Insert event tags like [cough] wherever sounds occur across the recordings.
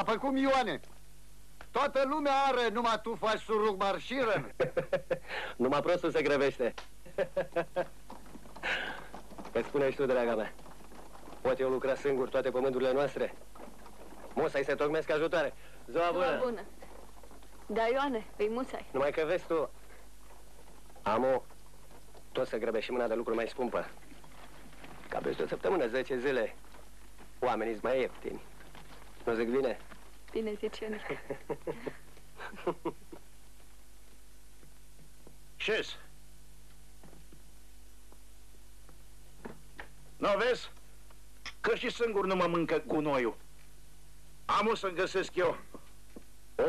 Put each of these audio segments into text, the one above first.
bună! Dar pe cum, Ioane? Toată lumea are, numai tu faci suruc marșiră. [laughs] numai prostul se grăbește. [laughs] Că spune și tu, draga mea. Pot eu lucra singur toate pământurile noastre? Musai se tocmesc ajutoare. Ziua bună! Ziua bună! Da, Ioane, îi musai. Numai că vezi tu... Amu, tot să grăbești și mâna de lucru mai scumpă. Ca peste o săptămână, 10 zile, oamenii sunt mai ieftini. Nu zic bine? Bine zice Ionica. [laughs] Șes. Nu vezi? Că și singur nu mă mâncă cu noiul. Am o să-mi găsesc eu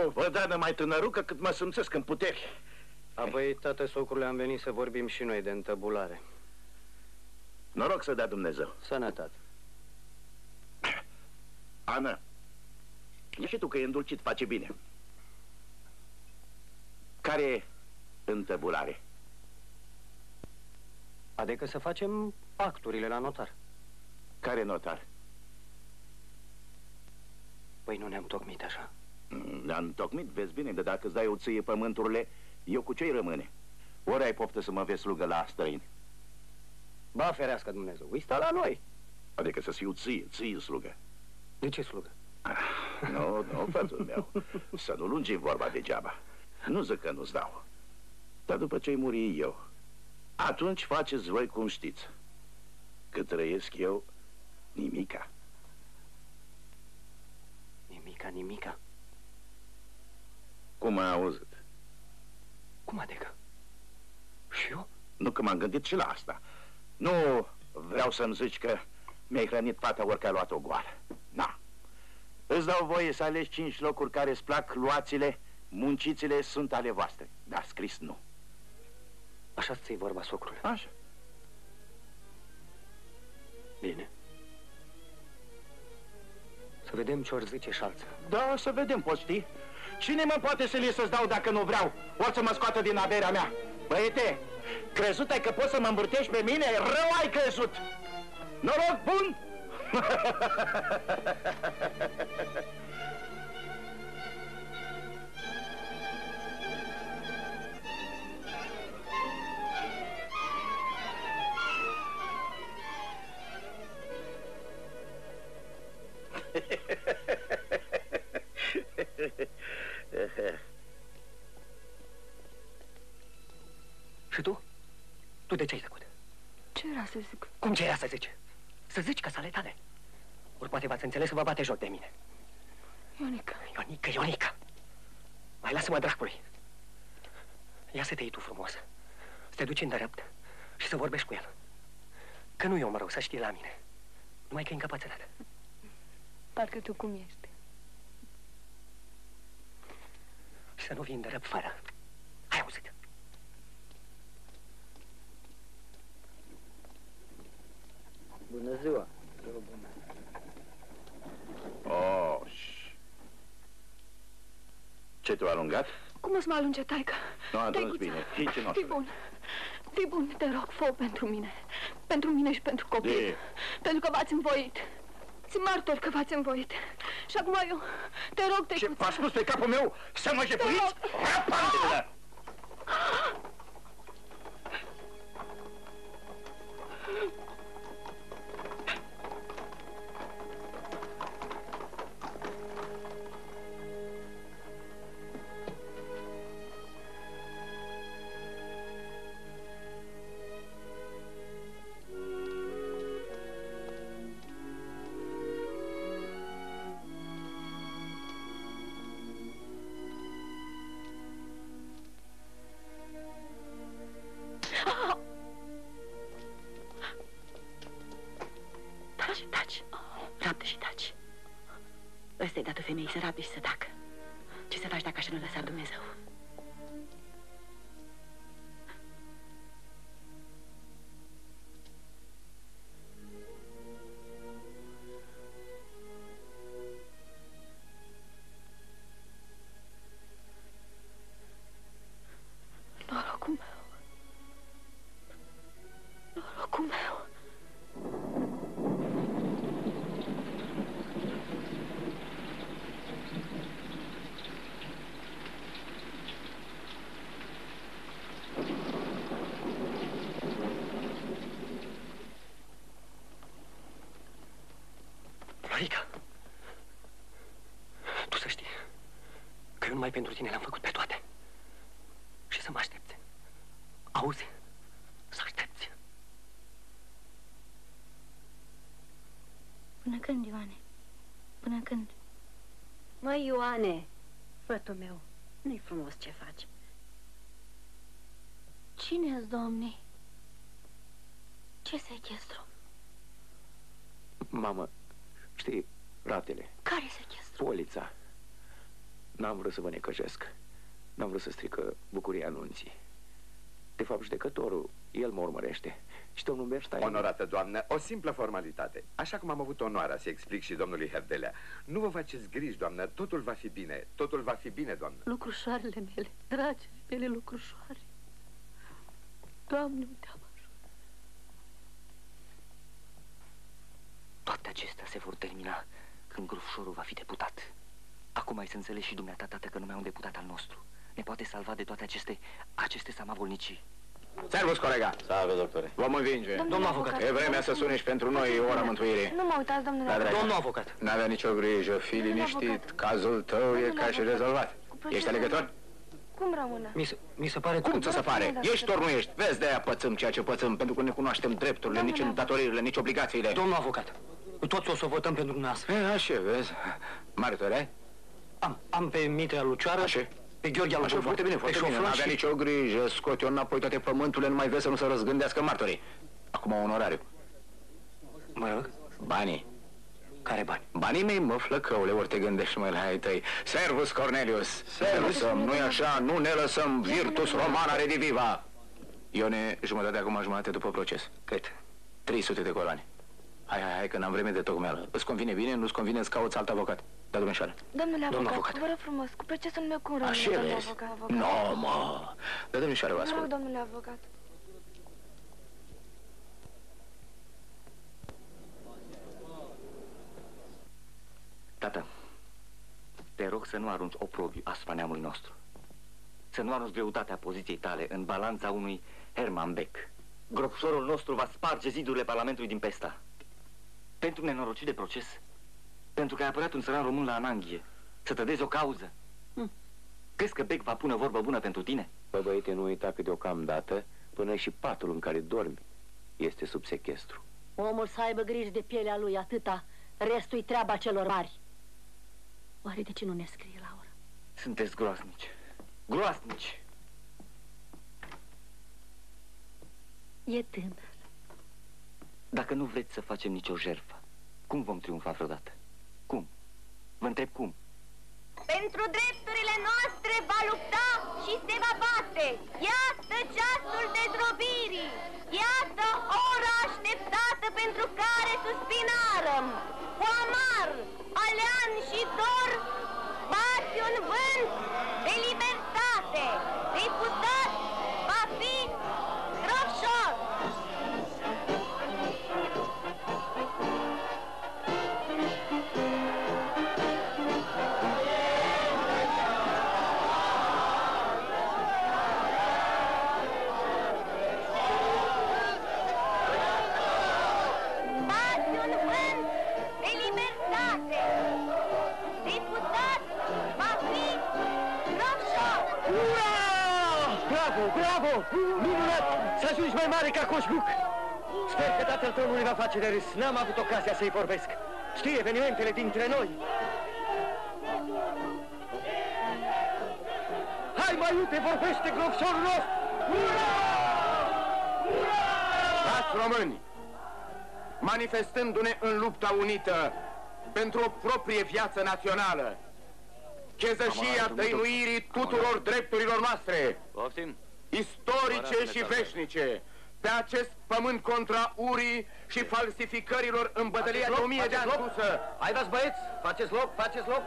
o vădană mai tânărucă cât mă simțesc în puteri. Apoi, tată socrule, am venit să vorbim și noi de întăbulare. Noroc să dea Dumnezeu. Sănătate. Ana, e și tu că e îndulcit, face bine. Care e întăbulare? Adică să facem acturile la notar. Care notar? Păi nu ne-am tocmit așa. Mm, ne-am tocmit, vezi bine, de dacă îți dai o ție pământurile, eu cu ce-i rămâne? Ori ai poftă să mă vezi slugă la străini? Ba, ferească Dumnezeu, uite sta la noi. Adică să fiu ție, ție slugă. De ce slugă? Ah, nu, nu, fătul meu. Să nu lungim vorba degeaba. Nu zic că nu-ți dau. Dar după ce-i muri eu, atunci faceți voi cum știți. Cât trăiesc eu, nimica. Nimica, nimica. Cum ai auzit? Cum adică? Și eu? Nu că m-am gândit și la asta. Nu vreau să-mi zici că mi-ai hrănit fata orică ai luat-o goală. Na. Îți dau voie să alegi cinci locuri care îți plac, luați-le, muncițile sunt ale voastre. Dar scris nu. Așa ți-i vorba, socrule. Așa. Bine. Să vedem ce ori zice și alții. Da, să vedem, poți ști. Cine mă poate să li să-ți dau dacă nu vreau? O să mă scoată din averea mea. Băiete, crezut ai că poți să mă învârtești pe mine? Rău ai crezut! Noroc bun! Și tu? Tu de ce ai tăcut? Ce era să zic? Cum ce era să zici? Să zici că sale tale. Ori poate v-ați înțeles să vă bate joc de mine. Ionica. Ionica, Ionica. Mai lasă-mă dracului. Ia să te iei tu frumos. Să te duci în drept și să vorbești cu el. Că nu eu mă rog, să știi la mine. Numai că e incapacitat. Parcă tu cum ești. Și să nu vii în drept fără. Ai auzit? Bună ziua! Ziua bună! Oh, Ce te-a alungat? Cum o să mă alunge, taică? Nu, atunci bine. Hici în Fii bun. Fii bun, te rog, fă pentru mine. Pentru mine și pentru copii. De... Pentru că v-ați învoit. Sunt martor că v-ați învoit. Și acum eu, te rog, te Ce v-a spus pe capul meu să mă jefuiți? Rapandele! Numai pentru tine le-am făcut pe toate. Și să mă aștepți. Auzi? Să aștepți. Până când, Ioane? Până când? Măi, Ioane, fătul meu, nu-i frumos ce faci. Cine-s, domne? Ce sechestru? Mamă, știi, ratele, Care sechestru? polița. N-am vrut să vă necăjesc. N-am vrut să strică bucuria anunții. De fapt, judecătorul, el mă urmărește. Și domnul Bernstein... Onorată doamnă, o simplă formalitate. Așa cum am avut onoarea să explic și domnului Herdelea. Nu vă faceți griji, doamnă, totul va fi bine. Totul va fi bine, doamnă. Lucrușoarele mele, dragile mele lucrușoare. Doamne, uite Toate acestea se vor termina când Grufșorul va fi deputat. Acum ai să înțelegi și dumneata, tată, că numai un deputat al nostru ne poate salva de toate aceste, aceste samavolnicii. Servus, colega! Salve, doctore. Vom învinge. Domnul avocat. E vremea să suni și pentru noi ora mântuirii. Nu mă uitați, domnule Da, dragă. Domnul avocat, N-avea nicio grijă, fii Domnule liniștit. avocat. Cazul tău e Domnule ca și avocat. rezolvat. Cu plăcere, Ești alegător? domnule. Cum rămână? mi se, mi se pare... Cum ți se pare? Domnule Ești ori nu ești? Vezi, de-aia pățăm ceea ce pățăm, pentru că ne cunoaștem drepturile, Domnule nici avocat. datoririle, nici obligațiile. Domnul avocat, toți o să votăm pentru dumneavoastră. E, așa, vezi. Martori, ai? Am, am pe Mitrea Lucioară, Așa. pe Gheorghe Așa, Albuba, foarte bine, pe foarte bine. Șofron N-avea și... nicio grijă, scot eu înapoi toate pământurile, nu mai vezi să nu se răzgândească martorii. Acum onorariu. Mă rog, Banii. care bani? Banii mei, mă, flăcăule, ori te gândești mai la ai tăi. Servus, Cornelius! Servus! Nu-i așa, nu ne lăsăm virtus romana rediviva! Ione, jumătate acum, jumătate după proces. Cât? 300 de coloane. Hai, hai, hai, că n-am vreme de tocmeală. Îți convine bine, nu-ți convine, îți cauți alt avocat. Da, domnișoară. Domnule Domnul avocat, avocat. vă rog frumos, cu procesul meu cum rămâne, Așa domnule vezi? avocat, avocat? Nu, mă. Da, domnișoară, vă Vă rog, ascult. domnule avocat. Tată, te rog să nu arunci oprobiu asupra neamului nostru. Să nu arunci greutatea poziției tale în balanța unui Herman Beck. Gropșorul nostru va sparge zidurile Parlamentului din Pesta. Pentru nenorocit de proces, pentru că ai apărat un țăran român la Ananghie, să te dezi o cauză. Hm. Crezi că Beck va pune vorbă bună pentru tine? Bă, băiete, nu uita că deocamdată, până și patul în care dormi este sub sechestru. Omul să aibă grijă de pielea lui atâta, restul treaba celor mari. Oare de ce nu ne scrie, Laura? Sunteți groaznici. Groaznici! E tânăr. Dacă nu vreți să facem nicio jertfă, cum vom triumfa vreodată? Cum? Vă întreb cum? Pentru drepturile noastre va lupta și se va bate. Mare ca Coșbuc! Sper că tatăl tău nu ne va face de râs. N-am avut ocazia să-i vorbesc. Știi evenimentele dintre noi. Hai, mai iute, vorbește gropșorul nostru! Ura! Stați români, manifestându-ne în lupta unită pentru o proprie viață națională, chezășia dăinuirii tuturor drepturilor noastre, Poftim? istorice și veșnice, pe acest pământ contra urii și falsificărilor în bătălia de o mie de ani pusă. Haideți, băieți, faceți loc, faceți loc.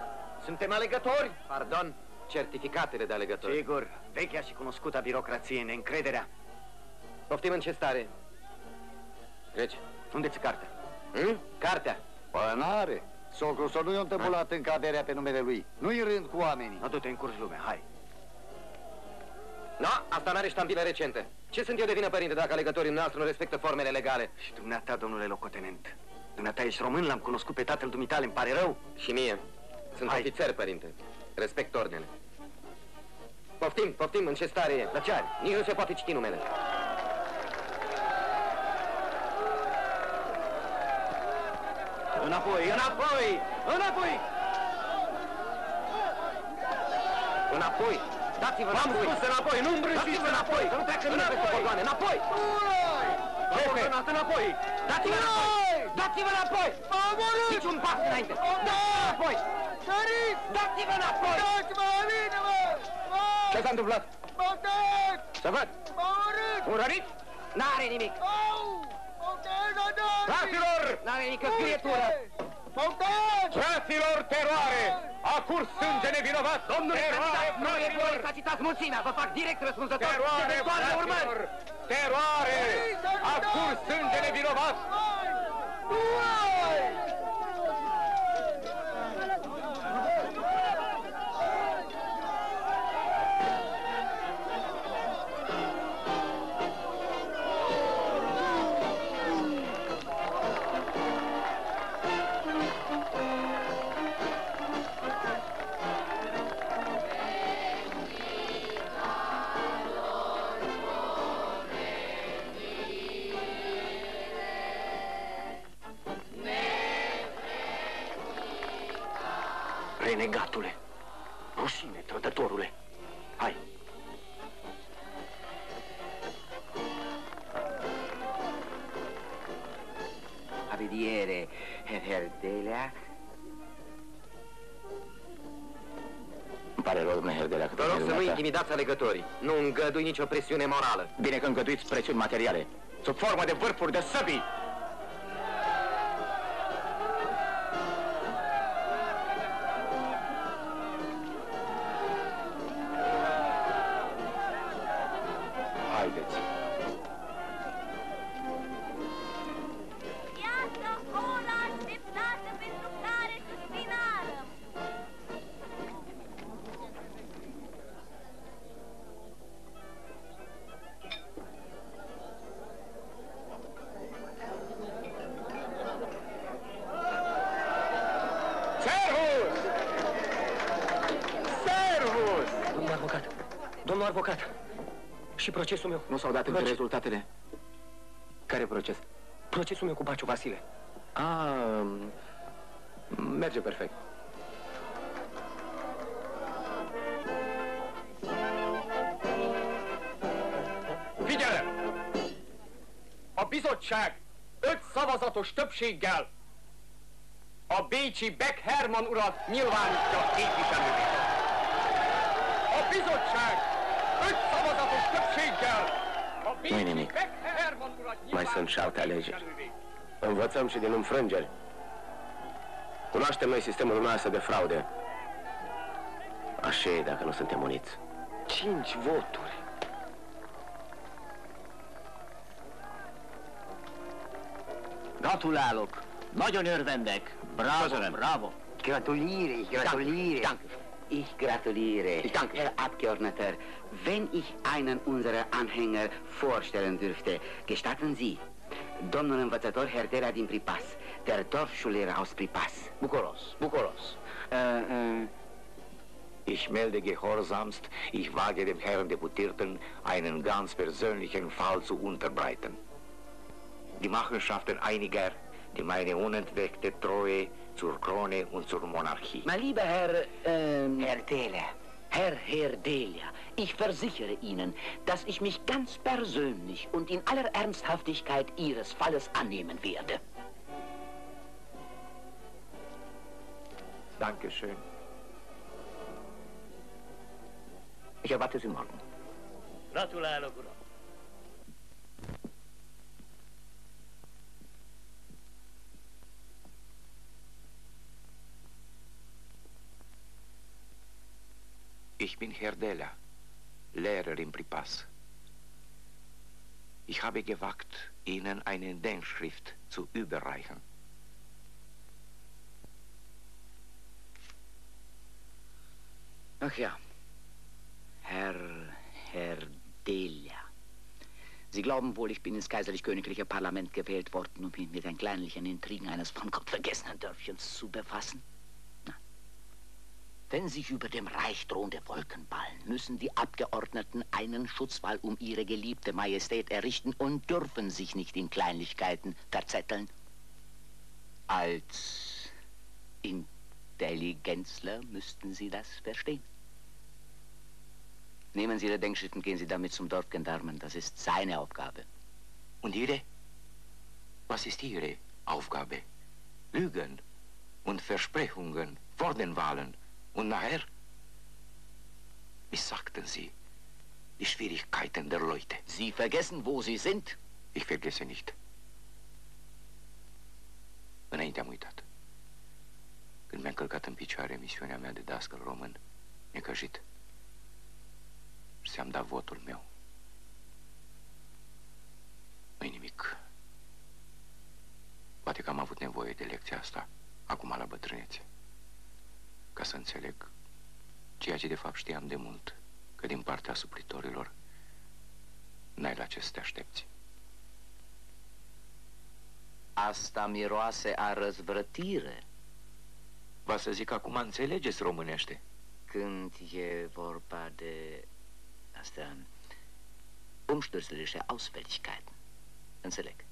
Suntem alegători. Pardon, certificatele de alegători. Sigur, vechea și cunoscută birocrație, neîncrederea. Poftim în ce stare? Trece. Unde-ți cartea? Hm? Cartea. Păi n-are. Socru să nu i-a întâmplat în caderea pe numele lui. Nu-i rând cu oamenii. Adu-te în curs lumea, hai. No, asta n-are ștampile recente. Ce sunt eu de vină, părinte, dacă alegătorii noastre nu respectă formele legale? Și dumneata, domnule locotenent, Dumneata ești român, l-am cunoscut pe tatăl dumitale, îmi pare rău. Și mie. Sunt Hai. ofițer, părinte. Respect ordinele. Poftim, poftim, în ce stare e? La ce are? Nici nu se poate citi numele. Înapoi, înapoi, înapoi! Înapoi! Dați-vă V-am înapoi! spus înapoi, nu îmbrânciți Dați-vă înapoi! înapoi! Să nu treacă nimeni peste cordoane! Înapoi! V-am ordonat înapoi! Dați-vă înapoi! Dați-vă înapoi! Niciun pas înainte! Dați-vă înapoi! Dați-vă înapoi! Ce s-a întâmplat? Să văd! Un rănit? N-are nimic! Fraților! N-are nicio scrietură! Fraților, teroare! A curs sânge nevinovat! Domnule teroare, candidat, nu e voie să fraților! agitați mulțimea! Vă fac direct răspunzător Teroare, de toate urmări! fraților! Teroare! A curs sânge nevinovat! Renegatule! Intimidați alegătorii. Nu îngădui nicio presiune morală. Bine că îngăduiți presiuni materiale, sub formă de vârfuri de săbii. Nu s-au dat încă Proce- rezultatele. Care proces? Procesul meu cu Baciu Vasile. A, merge perfect. Figyelem! A bizottság öt szavazatos többséggel a Bécsi Beck Herman urat nyilvánítja képviselővé. A bizottság öt szavazatos többséggel a Nu-i Bécsi nimic. Beck Herman urat Mai sunt și alte alegeri. képviselővé. Învățăm și din înfrângeri. Cunoaștem noi sistemul nostru de fraude. Așa e dacă nu suntem uniți. Cinci voturi. Gratulálok! Nagyon örvendek! Bravo, bravo! Gratuliere, ich gratuliere. Danke. Ich gratuliere. Ich danke. Herr Abgeordneter, wenn ich einen unserer Anhänger vorstellen dürfte, gestatten Sie, domnul învățător Herdera din Pripas, der Dorfschullehrer aus Pripas. Bucuros, bucuros. Äh, äh, Ich melde gehorsamst, ich wage dem Herrn Deputierten einen ganz persönlichen Fall zu unterbreiten. Die Machenschaften einiger, die meine unentweckte Treue zur Krone und zur Monarchie. mein lieber Herr, ähm, Herr Delia, Herr Herr Delia, ich versichere Ihnen, dass ich mich ganz persönlich und in aller Ernsthaftigkeit Ihres Falles annehmen werde. Dankeschön. Ich erwarte Sie morgen. Gratulálok, uram! Ich bin Herr Della, Lehrer im Pripas. Ich habe gewagt, Ihnen eine Denkschrift zu überreichen. Ach ja, Herr, Herr Delia. Sie glauben wohl, ich bin ins kaiserlich-königliche Parlament gewählt worden, um mich mit den kleinlichen Intrigen eines von Gott vergessenen Dörfchens zu befassen? Wenn sich über dem Reich drohende Wolken ballen, müssen die Abgeordneten einen Schutzwall um ihre geliebte Majestät errichten und dürfen sich nicht in Kleinlichkeiten verzetteln. Als Intelligenzler müssten Sie das verstehen. Nehmen Sie Ihre Denkschrift und gehen Sie damit zum Dorfgendarmen. Das ist seine Aufgabe. Und Ihre? Was ist Ihre Aufgabe? Lügen und Versprechungen vor den Wahlen und nachher? Wie sagten Sie? Die Schwierigkeiten der Leute. Sie vergessen, wo Sie sind. Ich vergesse nicht. Înainte am uitat. Când mi-am călcat în picioare misiunea mea de dascăl român, necăjit. Și ți-am dat votul meu. nu nimic. Poate că am avut nevoie de lecția asta, acum la bătrânețe. Ca să înțeleg ceea ce de fapt știam de mult, că din partea suplitorilor n-ai la ce să te aștepți. Asta miroase a răzvrătire. Va să zic acum înțelegeți românește. Când e vorba de asta, umstürzelische Ausfälligkeiten. Înțeleg.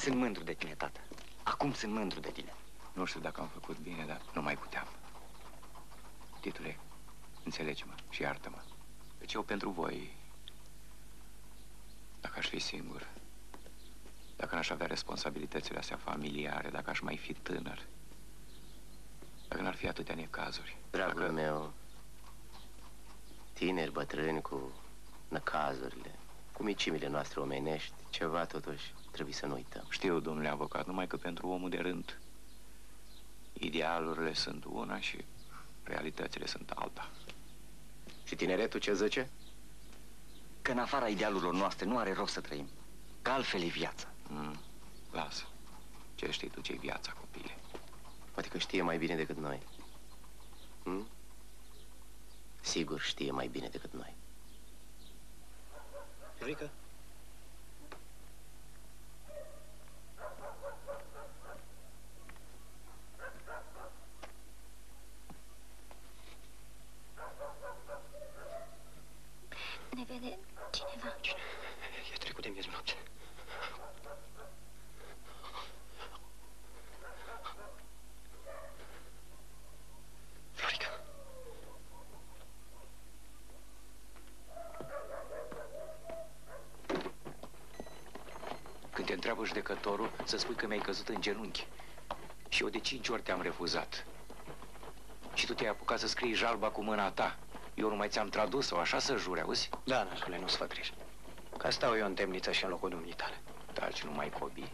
Sunt mândru de tine, tată. Acum sunt mândru de tine. Nu știu dacă am făcut bine, dar nu mai puteam. Titule, înțelege-mă și iartă-mă. Deci eu pentru voi, dacă aș fi singur, dacă n-aș avea responsabilitățile astea familiare, dacă aș mai fi tânăr, dacă n-ar fi atâtea necazuri. Dragul dacă... meu, tineri, bătrâni cu năcazurile, cu micimile noastre omenești, ceva totuși trebuie să nu uităm. Știu, domnule avocat, numai că pentru omul de rând idealurile sunt una și realitățile sunt alta. Și tineretul ce zice? Că în afara idealurilor noastre nu are rost să trăim. Că altfel e viața. Mm, lasă. Ce știi tu ce-i viața, copile? Poate că știe mai bine decât noi. Hm? Sigur știe mai bine decât noi. Florica? Ne vede cineva. E trecut de miez noapte. Florica. Când te întreabă judecătorul, să spui că mi-ai căzut în genunchi. Și eu de cinci ori te-am refuzat. Și tu te-ai apucat să scrii jalba cu mâna ta. Eu nu mai ți-am tradus-o, așa să juri, auzi? Da, nașule, nu-ți fă griji. Ca stau eu în temniță și în locul dumitale. Taci numai cobii.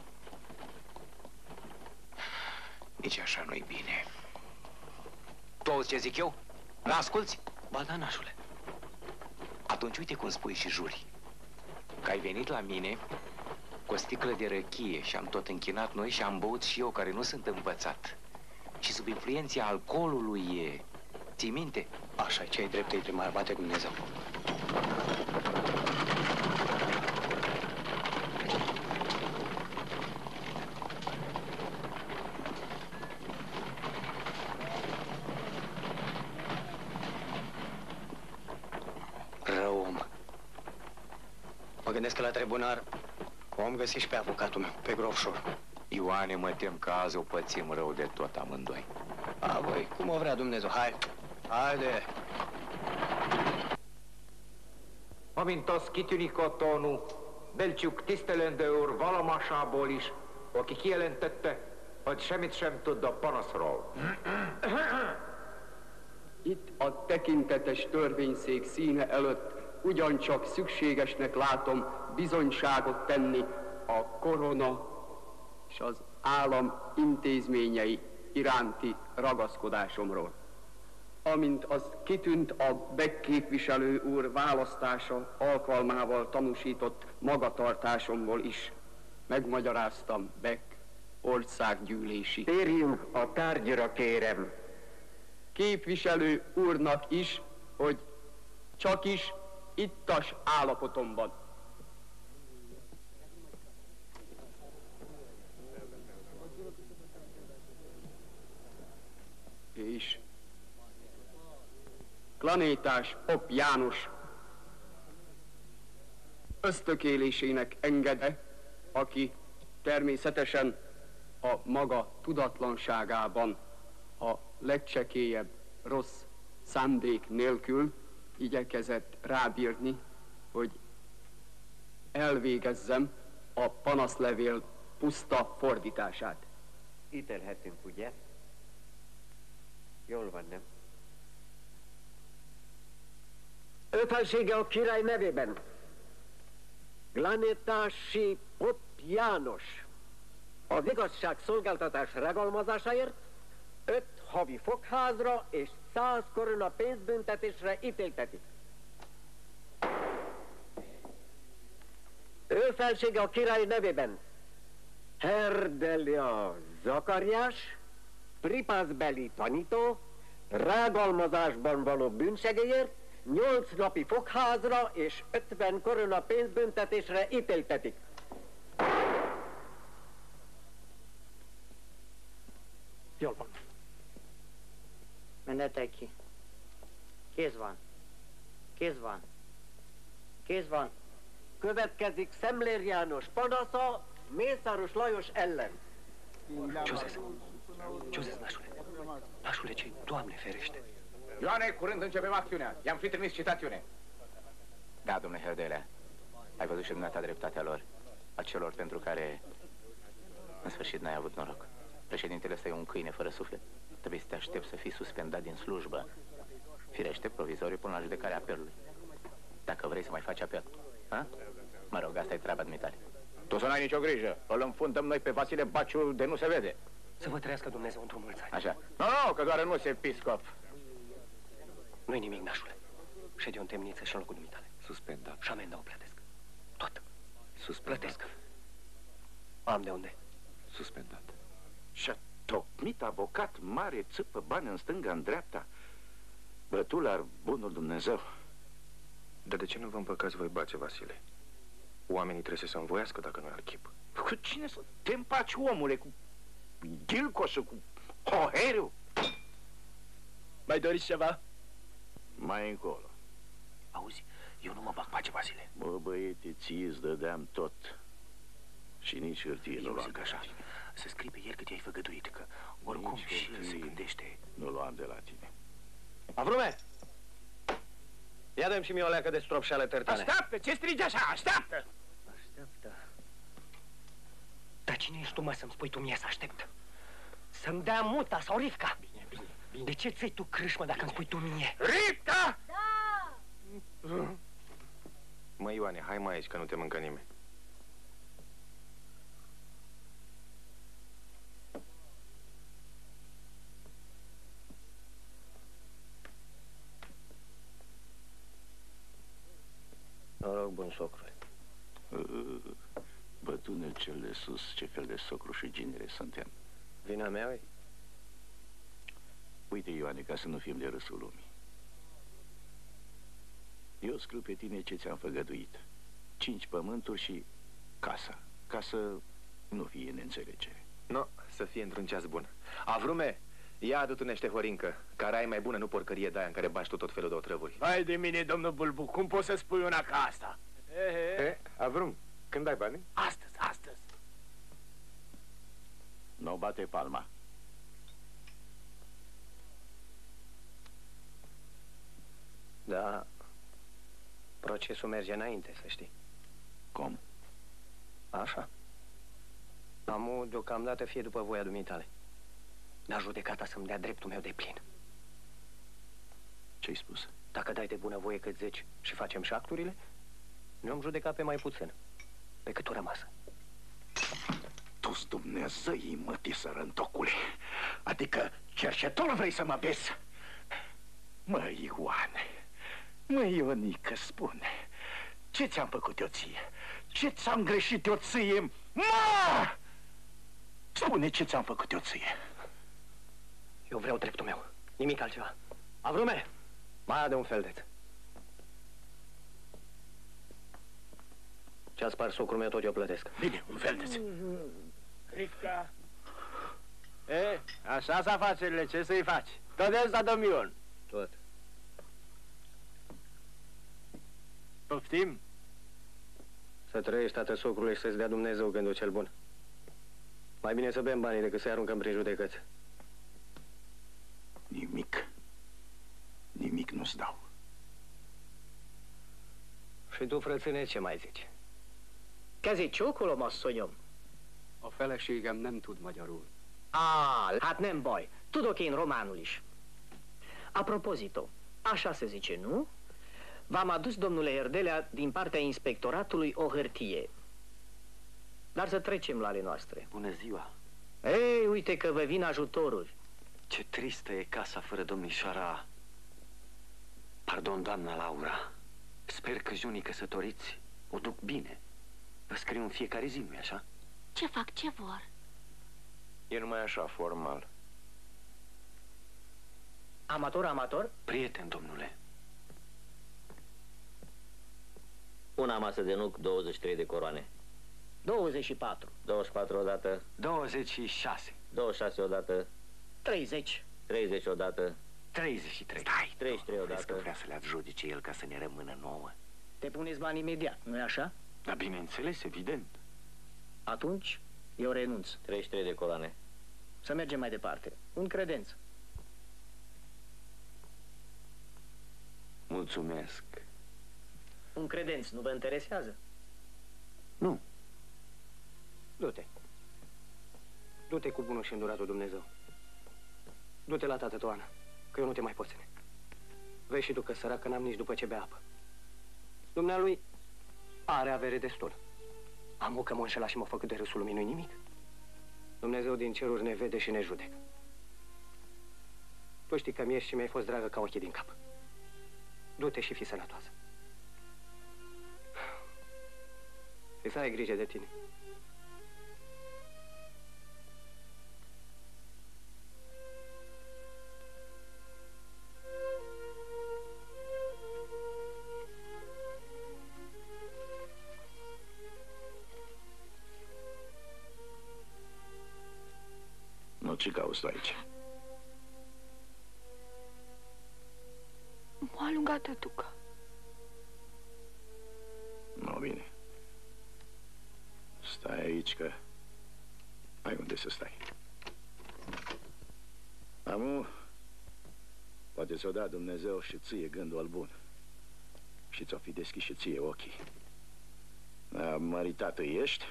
Nici așa nu-i bine. Tu auzi ce zic eu? N-asculți? Ba da, nașule. Atunci uite cum spui și juri. Că ai venit la mine cu o sticlă de răchie și am tot închinat noi și am băut și eu, care nu sunt învățat. Și sub influenția alcoolului e... Ții minte? Așa, ce-ai drept, îi mai bate cu Dumnezeu. Rău om. Mă gândesc că la tribunar vom găsi și pe avocatul meu, pe Grofșor. Ioane, mă tem că azi o pățim rău de tot amândoi. A, voi, cum o vrea Dumnezeu. Hai, haide. Amintos kituni kotonu, belcsük tisztelendő úr valomásá is, aki kijelentette, hogy semmit sem tud a panaszról. [clears throat] Itt a tekintetes törvényszék színe előtt ugyancsak szükségesnek látom bizonyságot tenni a korona és az állam intézményei iránti ragaszkodásomról. Amint az kitűnt a Beck képviselő úr választása alkalmával tanúsított magatartásomból is, megmagyaráztam Beck országgyűlési. Térjünk a tárgyra, kérem. Képviselő úrnak is hogy csak is ittas állapotomban. És Klanétás Pop János ösztökélésének engede, aki természetesen a maga tudatlanságában a legcsekélyebb rossz szándék nélkül igyekezett rábírni, hogy elvégezzem a panaszlevél puszta fordítását. Ítélhetünk, ugye? Jól van, nem? Ő felsége a király nevében. Glanétási Pop János. Az igazság szolgáltatás regalmazásáért öt havi fogházra és száz korona pénzbüntetésre ítéltetik. Ő a király nevében. Herdelia Zakariás, pripászbeli tanító, rágalmazásban való bűnsegélyért, nyolc napi fogházra és ötven korona pénzbüntetésre ítéltetik. Jól van. Menetek ki. Kéz van. Kéz van. Kéz van. Következik Szemlér János panasza Mészáros Lajos ellen. Ciuzes, Ciuzes, nașule, nașule, ce, Doamne ferește. Ioane, curând începem acțiunea. I-am fi trimis citațiune. Da, domnule Herdele, ai văzut și dumneata dreptatea lor, a celor pentru care în sfârșit n-ai avut noroc. Președintele ăsta e un câine fără suflet. Trebuie să te aștepți să fii suspendat din slujbă. Firește, provizoriu până la judecarea apelului. Dacă vrei să mai faci apel. Ha? Mă rog, asta e treaba dumitale. Tu să n-ai nicio grijă. Îl înfundăm noi pe Vasile Baciu de nu se vede. Să vă trăiască Dumnezeu într-un mulți ani. Așa. Nu, nu, că doar nu se episcop. Nu-i nimic, nașule. Șede în temniță și în locul dumitale. Suspendat. Și amenda o plătesc. Tot. Suspendat. Plătesc. Am de unde. Suspendat. Și-a tocmit avocat mare, țâpă bani în stânga, în dreapta. Bătul ar bunul Dumnezeu. Dar de ce nu vă împăcați voi bace, Vasile? Oamenii trebuie să se învoiască dacă nu ar chip. Cu cine să te împaci, omule? Cu Gilcoșul, cu Hoheriu? Mai doriți ceva? Mai încolo. Auzi, eu nu mă bag pace, Vasile. Bă, băiete, ție îți dădeam tot. Și nici hârtie nu Eu luam zic de așa, la tine. să scrii pe el cât i-ai făgăduit, că oricum Nici și el se hârtie gândește. Nu luam de la tine. Avrume! Ia dăm și mie o leacă de stropșale tărtane. Așteaptă! Ce strigi așa? Așteaptă! Așteaptă. Dar cine ești tu, mă, să-mi spui tu mie să aștept? Să-mi dea muta sau rifca? Bine, bine, bine. De ce ți tu crâșmă dacă îmi spui tu mie? Ripca! Da! Mă, Ioane, hai mai aici, că nu te mâncă nimeni. Noroc bun, socrule. Bătune cel de sus, ce fel de socru și ginere suntem. Vina mea e? Uite, Ioane, ca să nu fim de râsul lumii. Eu scriu pe tine ce ți-am făgăduit. Cinci pământuri și casa. Ca să nu fie neînțelegere. No, să fie într-un ceas bun. Avrume, ia adu-tu niște horincă, care ai mai bună, nu porcărie de aia în care bași tu tot felul de otrăvuri. Hai de mine, domnul Bulbu, cum poți să spui una ca asta? E, Avrum, când ai bani? Astăzi, astăzi. Nu bate palma. Da, procesul merge înainte, să știi. Cum? Așa. Am deocamdată fie după voia dumitale. Dar judecata să-mi dea dreptul meu de plin. Ce-ai spus? Dacă dai de bună voie cât zeci și facem și acturile, ne am judecat pe mai puțin. Pe cât o rămasă. Tu-s Dumnezei, mătii sărăntocule. Adică cercetor vrei să mă vezi? Mă, Ioane, mă, Ionică, spune, ce ți-am făcut eu ție? Ce ți-am greșit eu ție? Mă! Spune ce ți-am făcut eu ție. Eu vreau dreptul meu. Nimic altceva. Avrume! Mai de un feldeț. Ce-a spart socrul meu tot eu plătesc. Bine, un feldeț. Rivka. E, așa s afacerile, ce să-i faci? Tot de asta dăm Ion. Tot. Poftim? Să trăiești, tată socrule, și să-ți dea Dumnezeu gândul cel bun. Mai bine să bem banii decât să-i aruncăm prin judecăți. Nimic. Nimic nu-ți dau. Și tu, frățâne, ce mai zici? Kezi csókolom, asszonyom. A feleségem nem tud magyarul. Á, hát nem baj. Tudok én románul is. A propozito, așa se zice, nu? V-am adus, domnule Erdelea, din partea inspectoratului o hârtie. Dar să trecem la ale noastre. Bună ziua! Ei, uite că vă vin ajutorul. Ce tristă e casa fără domnișoara... Pardon, doamna Laura. Sper că junii căsătoriți o duc bine. Vă scriu în fiecare zi, nu-i așa? Ce fac, ce vor? E numai așa, formal. Amator, amator? Prieten, domnule. Una masă de nuc, 23 de coroane. 24. 24 odată. 26. 26 odată. 30. 30 odată. 33. Stai, 33 Crezi odată. că vrea să le adjudice el ca să ne rămână nouă? Te puneți bani imediat, nu-i așa? Da, bineînțeles, evident. Atunci, eu renunț. 33 de coloane. Să mergem mai departe. Un credenț. Mulțumesc. Un credenț nu vă interesează? Nu. Du-te. Du-te cu bunul și înduratul Dumnezeu. Du-te la tată Toana, că eu nu te mai pot ține. Vezi și tu că săracă n-am nici după ce bea apă. Dumnealui are avere destul. Am o că mă înșela și m-a făcut de râsul lumii, nu nimic. Dumnezeu din ceruri ne vede și ne judecă. Tu știi că mi și mi-ai fost dragă ca ochii din cap. Du-te și fii sănătoasă. Și să ai grijă de tine. Nu, ce cauți tu aici? M-a alungat tătuca. Aici că ai unde să stai. Amu, poate ți-o da Dumnezeu și ție gândul al bun. Și ți-o fi deschis și ție ochii. Da, măritată ești.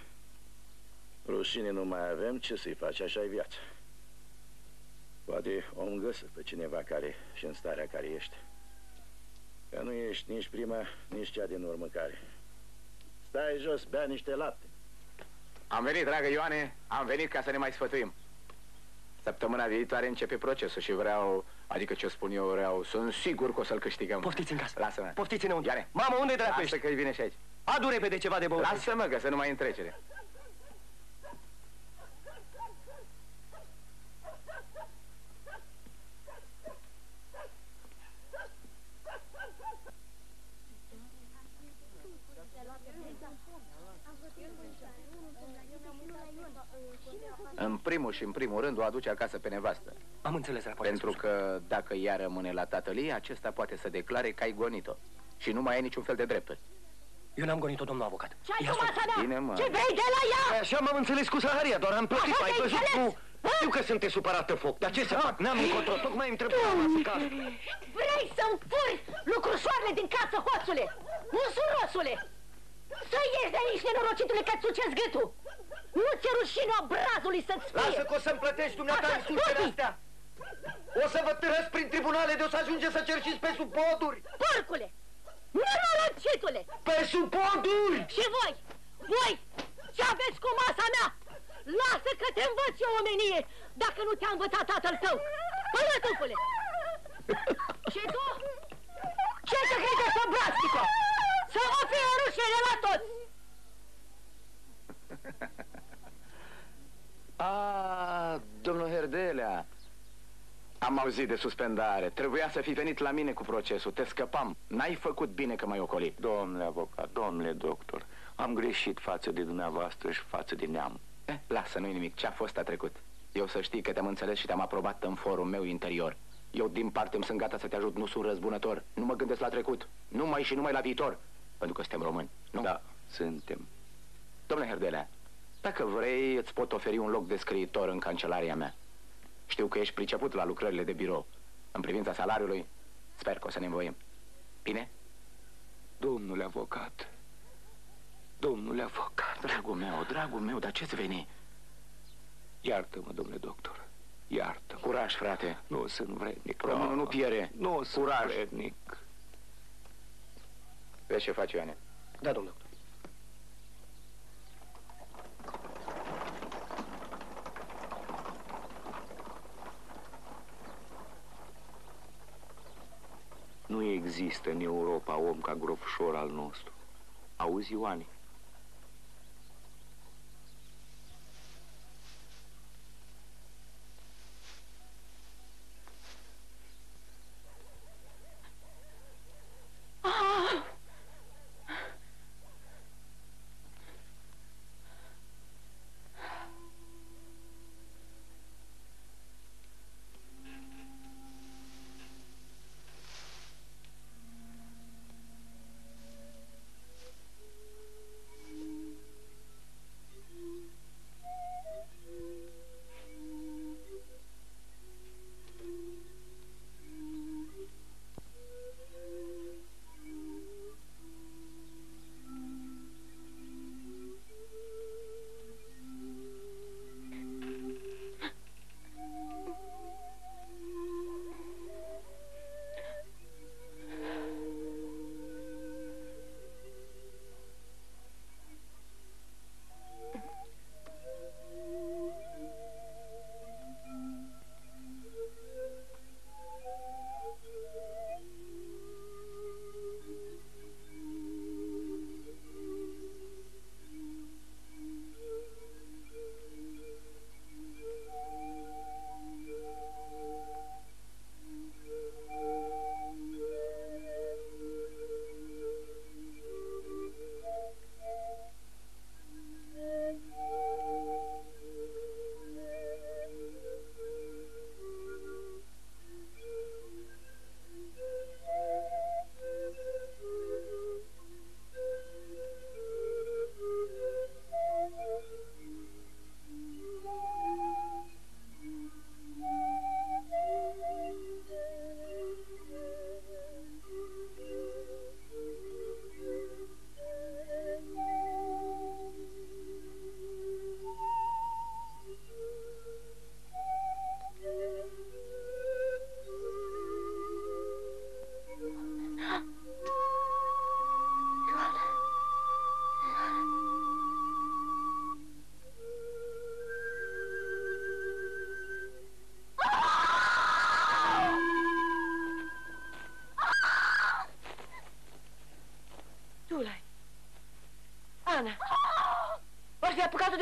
Rușine nu mai avem, ce să-i faci, așa e viața. Poate om găsă pe cineva care și în starea care ești. Că nu ești nici prima, nici cea din urmă care. Stai jos, bea niște lapte. Am venit, dragă Ioane, am venit ca să ne mai sfătuim. Săptămâna viitoare începe procesul și vreau, adică ce spun eu vreau, sunt sigur că o să-l câștigăm. Poftiți în casă. Lasă-mă. Poftiți înăuntru. Ioane. Mamă, unde dracu Lasă ești? că-i vine și aici. Adu repede ceva de băut. Lasă-mă că să nu mai întrecere. Primul și în primul rând o aduce acasă pe nevastă. Am înțeles raportul. Pentru că dacă ea rămâne la tatăl ei, acesta poate să declare că ai gonit-o. Și nu mai ai niciun fel de drepturi. Eu n-am gonit-o, domnul avocat. Ce ai Ia cu să- masa mea? Bine, mă. Ce vrei de la ea? Așa m-am înțeles cu Saharia, doar am plătit, Așa ai te-ai văzut? înțeles? Nu, știu că sunteți supărată foc, dar ce să fac? N-am încotro, tocmai îmi trebuie masă ca asta. Vrei să-mi furi lucrușoarele din casă, hoțule? Usurosule! Să ieși de aici, nenorocitule, că-ți sucezi gâtul! Nu ți-e rușine obrazului să-ți fie! Lasă că o să-mi plătești dumneata Așa, insultele scuzi! astea. O să vă târăsc prin tribunale de o să ajunge să cerșiți pe sub poduri. Porcule! Nenorocitule! Pe sub poduri! Și voi, voi, ce aveți cu masa mea? Lasă că te învăț eu omenie, dacă nu te-a învățat tatăl tău! Pălătufule! Și tu? Ce te credeți, obrastico? Să vă fie rușine la toți! A, domnul Herdelea, am auzit de suspendare. Trebuia să fi venit la mine cu procesul. Te scăpam. N-ai făcut bine că m-ai ocolit. Domnule avocat, domnule doctor, am greșit față de dumneavoastră și față de neam. Eh, lasă, nu-i nimic. Ce-a fost a trecut. Eu să știi că te-am înțeles și te-am aprobat în forul meu interior. Eu, din parte, îmi sunt gata să te ajut, nu sunt răzbunător. Nu mă gândesc la trecut. Numai și numai la viitor. Pentru că suntem români, nu? Da, suntem. Domnule Herdelea, dacă vrei, îți pot oferi un loc de scriitor în cancelaria mea. Știu că ești priceput la lucrările de birou. În privința salariului, sper că o să ne învoim. Bine? Domnule avocat, domnule avocat. Dragul meu, dragul meu, dar ce-ți veni? Iartă-mă, domnule doctor, iartă -mă. Curaj, frate. Nu sunt vrednic. Românul nu piere. Nu sunt Curaj. vrednic. Vezi ce face Ioane? Da, domnule doctor. Nu există în Europa om ca grofșor al nostru. Auzi, Ioane?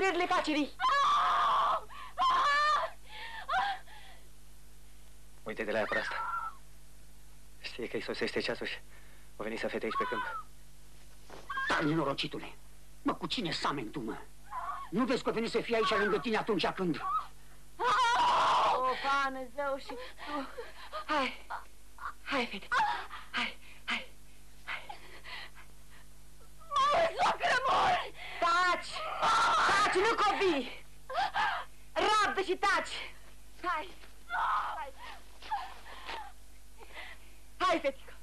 Fi apucat durerile facerii. Uite de la ea pe asta. Știe că îi sosește ceasul și o veni să fete aici pe câmp. Dar, nenorocitule, mă, cu cine samen tu, mă? Nu vezi că o veni să fie aici lângă tine atunci când... O, pană, zău și tu. Hai, hai, fete. Hai, hai, hai. Mor, soacră, mor! Taci! Taci, nu copii! Rabdă și taci! Hai! Hai! Hai, fetică!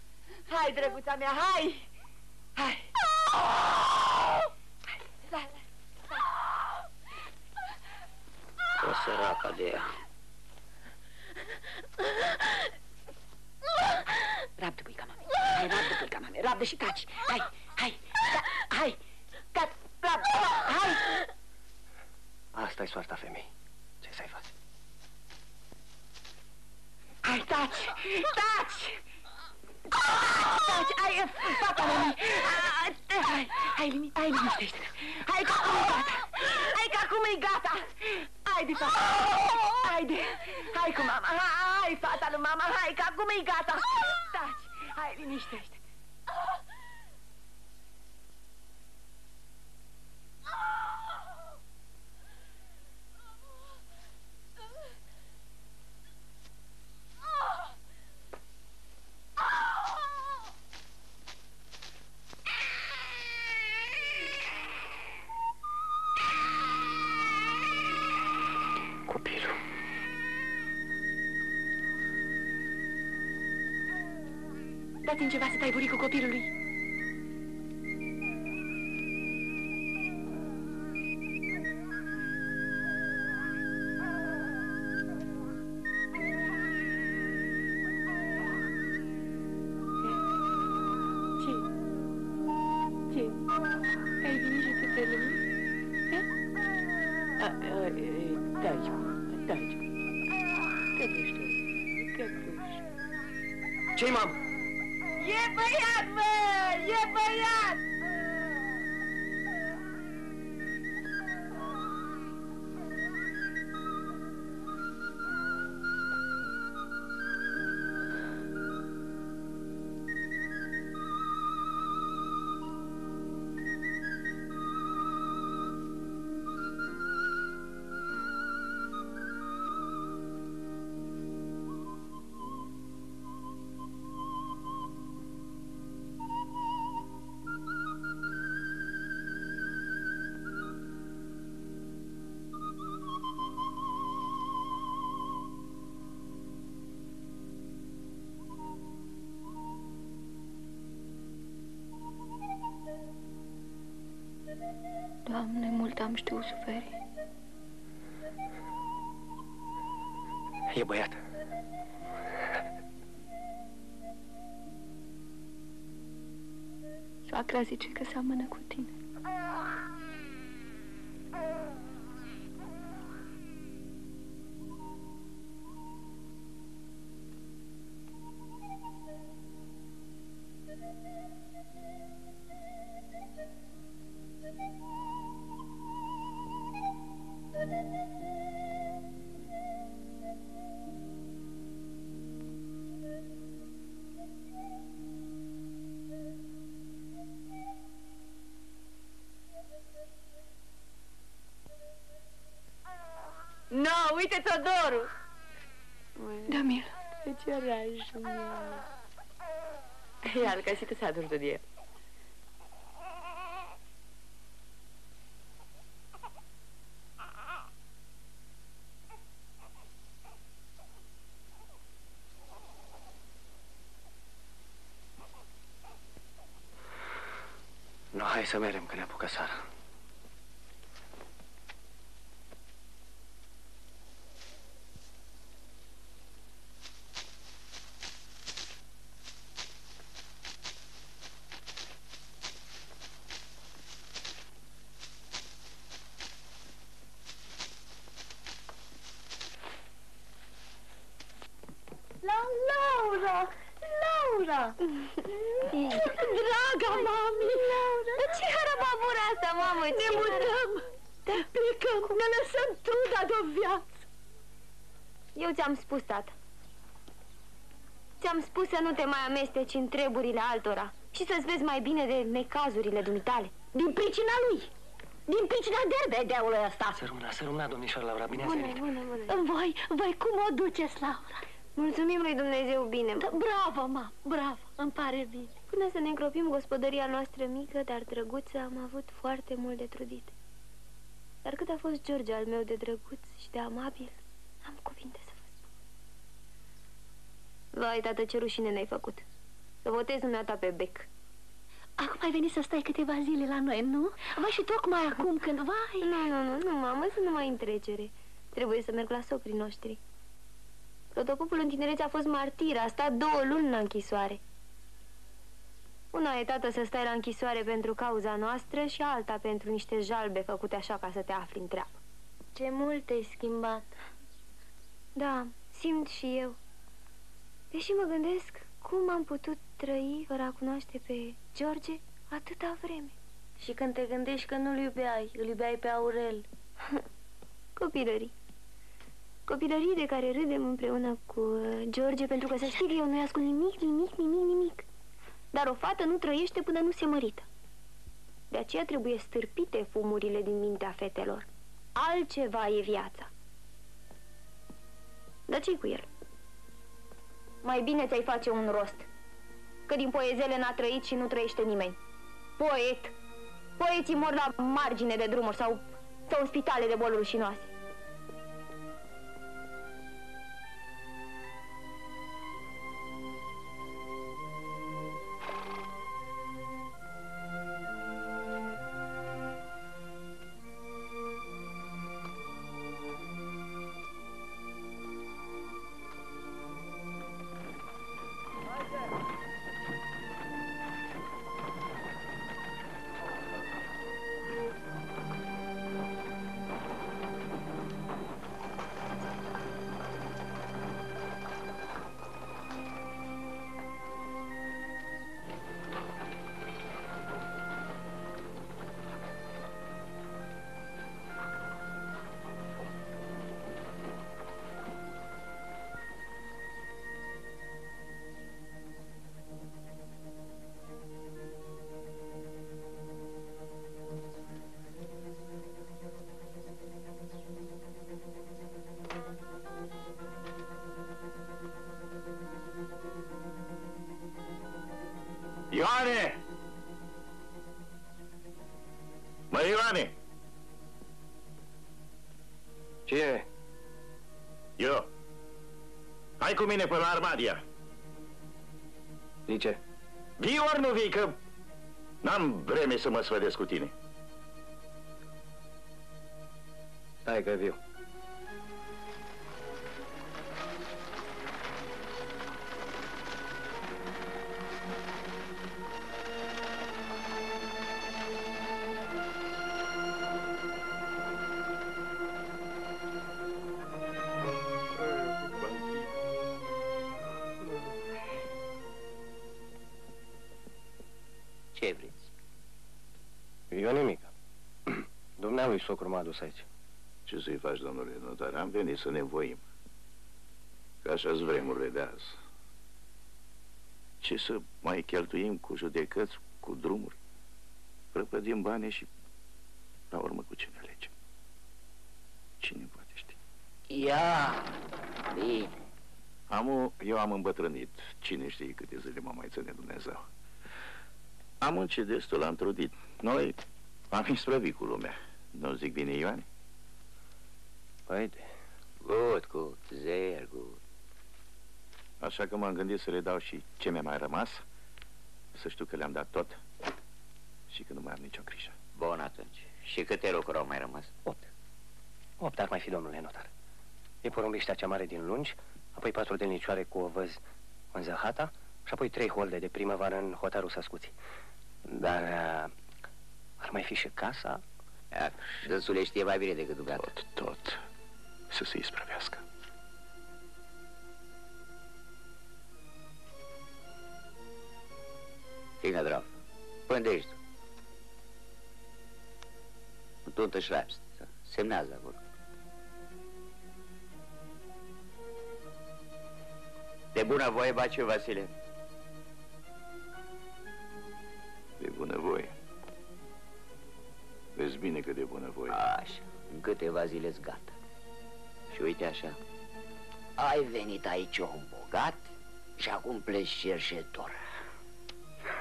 Hai, drăguța mea, hai! Hai! Hai, la, la. O săraca de ea. Rabdă, puica mame. Hai, rabdă, puica mame. Rabdă și taci. Hai, hai, da, hai. Da, rabdă, hai. Asta e soarta femei. Ce să-i faci? Hai, taci, taci. Taci, hai, în fata mea. Hai, hai, lini- hai, liniștește-te. Hai, că acum e gata. Hai, că acum e gata. Hai, Haide, fata! Haide! Hai cu mama! Hai, fata lui mama! Hai, că acum e gata! Taci! Hai, liniștește! 比他。Doamne, mult am știut suferi. E băiat. Soacra zice că seamănă cu tine. Iar, că si tu s-a dus de el. No, hai să merem, că ne apucă seara. La Laura! Laura! Draga mami! Laura! Dar ce harababura asta, mamă? Ne mutăm! Dar plecăm, ne lăsăm truda de o viață! Eu ți-am spus, tată. Ți-am spus să nu te mai amesteci în treburile altora și să-ți vezi mai bine de necazurile dumitale. Din pricina lui! Din pricina derbedeului ăsta! Să rămână, să rămână, domnișoară Laura, bine ați Bună, venit. bună, bună. Voi, voi cum o duceți, Laura? Mulțumim lui Dumnezeu bine, Da, bravo, ma, bravo, îmi pare bine. Până să ne încropim gospodăria noastră mică, dar drăguță, am avut foarte mult de trudit. Dar cât a fost George al meu de drăguț și de amabil, am cuvinte să vă spun. Vai, tată, ce rușine ne-ai făcut. Să votezi dumneata pe bec. Acum ai venit să stai câteva zile la noi, nu? Vai și tocmai acum când, vai... Nu, nu, nu, nu, mamă, sunt numai în trecere. Trebuie să merg la socrii noștri. Protopopul în tinerețe a fost martir, a stat două luni în închisoare. Una e, tată, să stai la închisoare pentru cauza noastră și alta pentru niște jalbe făcute așa ca să te afli în treabă. Ce mult te-ai schimbat. Da, simt și eu. Deși mă gândesc cum am putut trăi fără a cunoaște pe George atâta vreme. Și când te gândești că nu-l iubeai, îl iubeai pe Aurel. [laughs] Copilării. Copilării de care râdem împreună cu uh, George Pentru că să știi că eu nu-i ascult nimic, nimic, nimic, nimic Dar o fată nu trăiește până nu se mărită De aceea trebuie stârpite fumurile din mintea fetelor Altceva e viața Dar ce cu el? Mai bine ți-ai face un rost Că din poezele n-a trăit și nu trăiește nimeni. Poet! Poeții mor la margine de drumuri sau, sau în spitale de boli rușinoase cu mine până la Armadia. Zice? Vii ori nu vii, că n-am vreme să mă sfădesc cu tine. Hai că viu. Dumnealui socru m-a adus aici. Ce să-i faci, domnule notar? Am venit să ne voim. Că așa sunt vremurile de azi. Ce să mai cheltuim cu judecăți, cu drumuri? Prăpădim bani și la urmă cu ce ne alegem? Cine poate ști? Ia, bine. Amu, eu am îmbătrânit. Cine știe câte zile mă mai ține Dumnezeu. Am muncit destul, am trudit. Noi am isprăvit cu lumea. Nu zic bine, Ioane? Păi, Good, good, very good. Așa că m-am gândit să le dau și ce mi-a mai rămas, să știu că le-am dat tot și că nu mai am nicio grijă. Bun atunci. Și câte lucruri au mai rămas? Opt. Opt ar mai fi, domnule notar. E porumbiștea cea mare din lungi, apoi patru delnicioare cu ovăz în Zahata și apoi trei holde de primăvară în hotarul Sascuții. Dar uh, ar mai fi și casa? Ia, dânsule știe mai bine decât dumneata. Tot, tot să se isprăvească. Fine, drag. Pândești. Tu te schreibst. Semnează acolo. De bună voie, Baciu Vasile. De bunăvoie. Vezi bine că de bunăvoie. Așa, în câteva zile gata. Și uite așa. Ai venit aici om bogat și acum pleci cerșetor.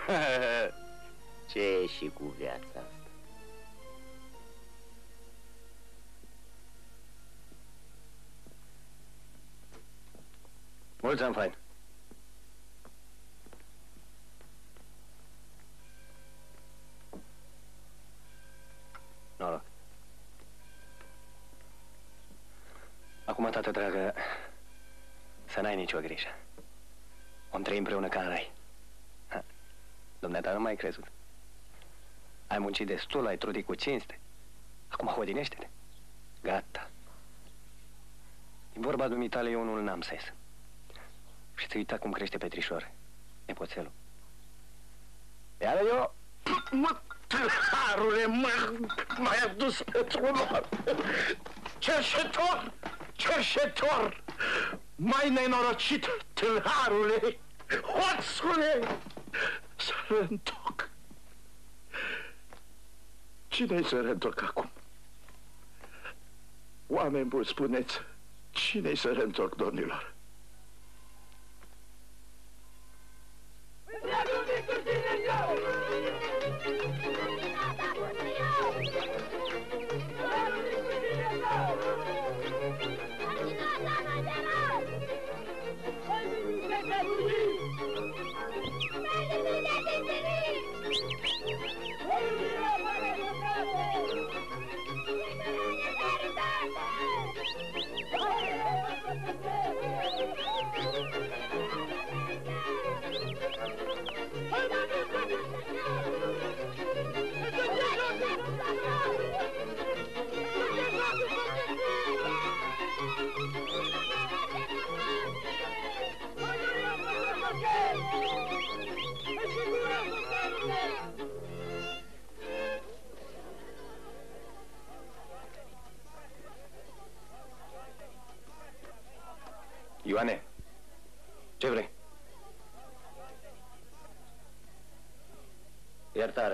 [laughs] Ce e și cu viața asta? Mulți ani fain. Noroc. Acum, tată dragă, să n-ai nicio grijă. Om trăi împreună ca în rai. Ha. Dumneata nu mai ai crezut. Ai muncit destul, ai trudit cu cinste. Acum hodinește-te. Gata. Din vorba dumitale, eu unul n-am ses. Și ți uita cum crește Petrișor, nepoțelul. Iar eu... Mă, tâlharule, mă, m-ai adus pe tronul cerșetor! cerșetor, mai nenorocit, tâlharule, hoțule, să întoc. Cine-i să întoc acum? Oameni buni, spuneți, cine-i să întoc, domnilor?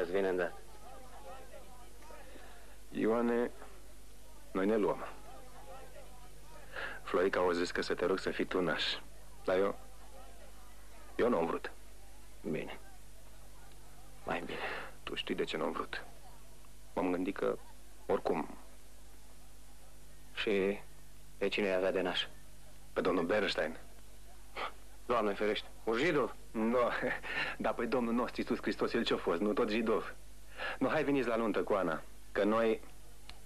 Îți vine îndată. Ioane, noi ne luăm. Florica au zis că să te rog să fii tu naș. Dar eu... Eu nu am vrut. Bine. Mai bine. Tu știi de ce nu am vrut. M-am gândit că, oricum, Și pe cine avea de naș? pe domnul Bernstein. Doamne ferește, un jidov? Nu, [laughs] dar pe domnul nostru Iisus Hristos, el ce-a fost, nu tot jidov. Nu, hai veniți la nuntă cu Ana, că noi,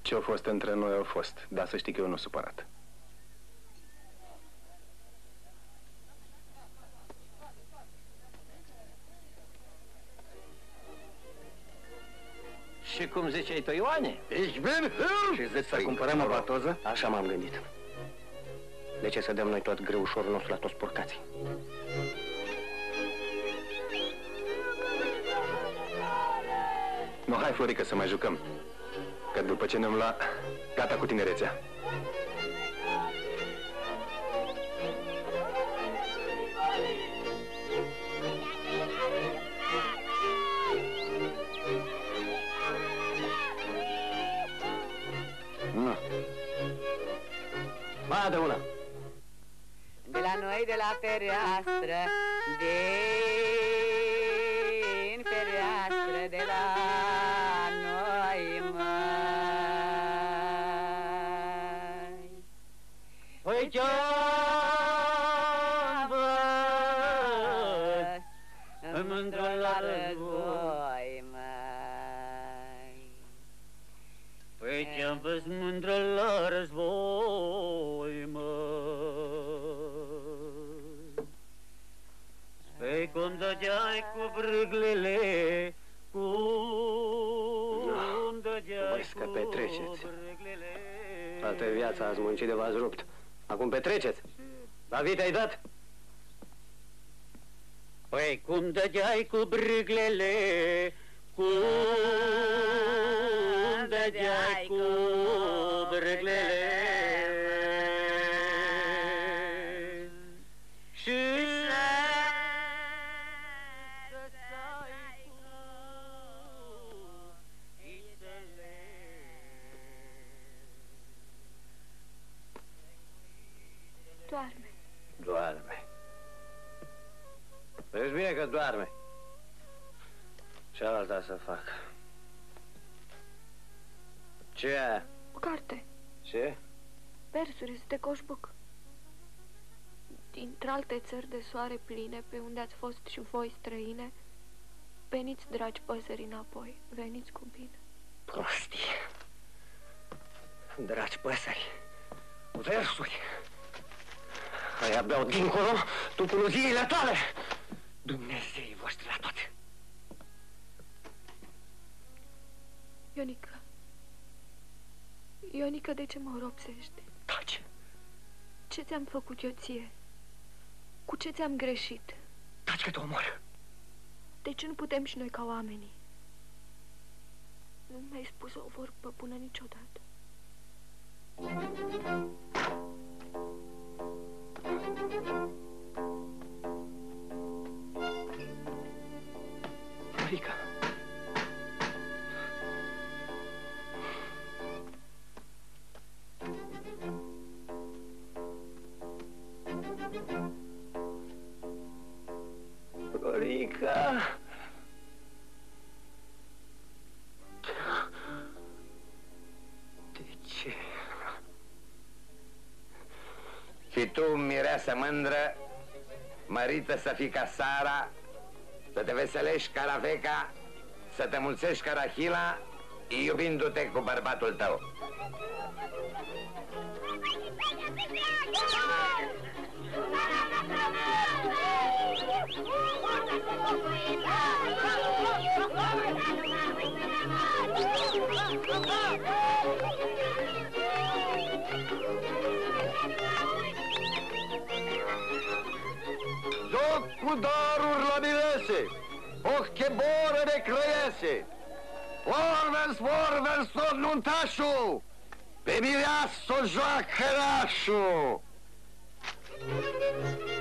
ce-a fost între noi, a fost. Dar să știi că eu nu supărat. Și cum ziceai tu, Ioane? Ich bin Și zici să cumpărăm o batoză? Așa m-am gândit. De ce să dăm noi tot greușorul nostru la toți porcații? Hai, Florica, să mai jucăm. Că după ce ne-am luat, gata cu tinerețea. Nu. Mai de una. De la noi, de la fereastră, din dădeai cu brâglele, cum dădeai Voi să cu petreceți. brâglele. Toată viața ați muncit de v-ați rupt. Acum petreceți. David, ai dat? Păi cum dădeai cu brâglele, cum Versuri de coșbuc. Dintre alte țări de soare pline, pe unde ați fost și voi străine, veniți, dragi păsări, înapoi, veniți cu bine. Prostii. Dragi păsări, versuri. Aia beau dincolo, tu cu luziile tale. Dumnezeii voștri la toate. Ionica. Ionica, de ce mă ropsești? Taci. Ce ți-am făcut eu ție? Cu ce ți-am greșit? Taci că te omor. De ce nu putem și noi ca oamenii? Nu mi-ai spus o vorbă bună niciodată. Rica. Florica! De ce? Și tu, mireasă mândră, mărită să fii ca Sara, să te veselești ca Raveka, să te mulțești ca Rahila, iubindu-te cu bărbatul tău. Joc cu daruri la mirese, o cheboră de crăiese. Vorvers, vorvers, tot nuntașul, pe mireasă o joacă rașul. Strugmăr și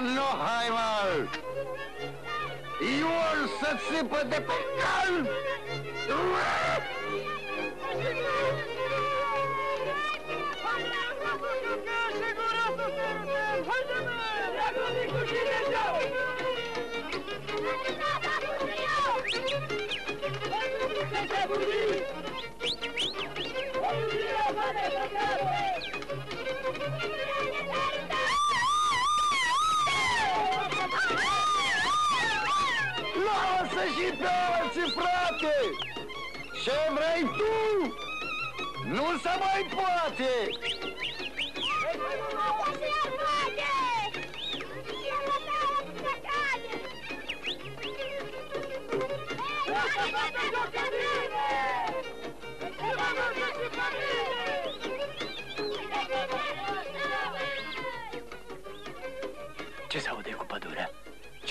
nu hai mal! Ion să țipă de pe cal! Lasă și pe alții, frate! Ce vrei tu? Nu se mai poate!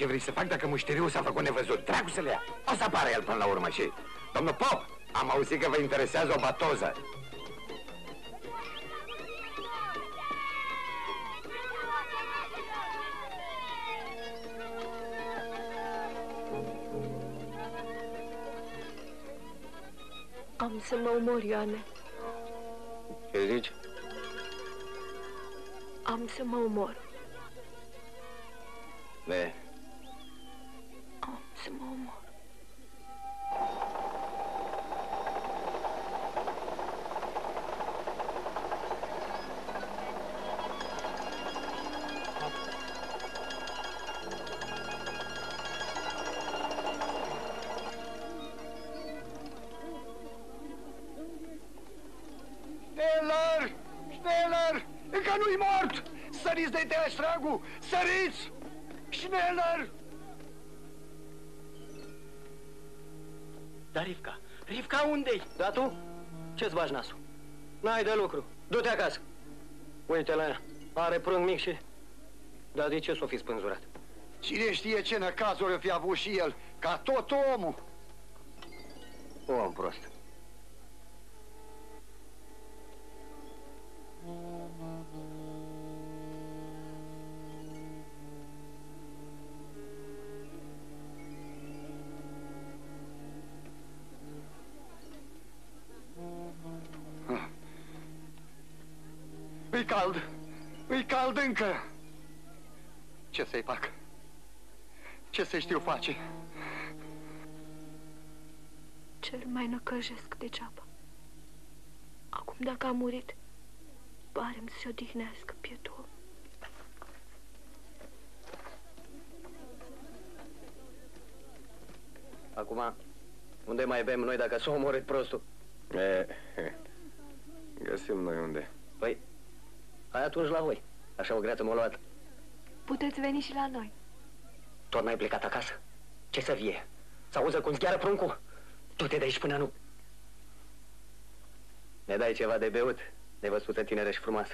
Ce vrei să fac dacă mușteriul s-a făcut nevăzut? Dracu să le ia! O să apară el până la urmă și... Domnul Pop, am auzit că vă interesează o batoză. Am să mă omor, Ioane. Ce zici? Am să mă omor. Ne, Am să mă omor. Steller! Steller! Încă nu-i mort! Săriți de te ștragul! Săriți! Schneller! Dar Rivca, Rivca unde-i? Da tu? Ce-ți bagi nasul? N-ai de lucru. Du-te acasă. Uite la ea. Are prâng mic și... Dar de ce s-o fi spânzurat? Cine știe ce năcazuri o fi avut și el, ca tot omul. Om prost. E cald! E cald încă! Ce să-i fac? Ce să știu face? Cel mai năcăjesc degeaba. Acum, dacă a murit, pare să se odihnească pietul. Acum, unde mai bem noi dacă s-a omorât prostul? E, [laughs] găsim noi unde. Păi, hai atunci la voi. Așa o greață m-a luat. Puteți veni și la noi. Tot n-ai plecat acasă? Ce să vie? Să auză cum zgheară pruncul? Du-te de aici până nu... Ne dai ceva de beut? Nevăzută tineră și frumoasă.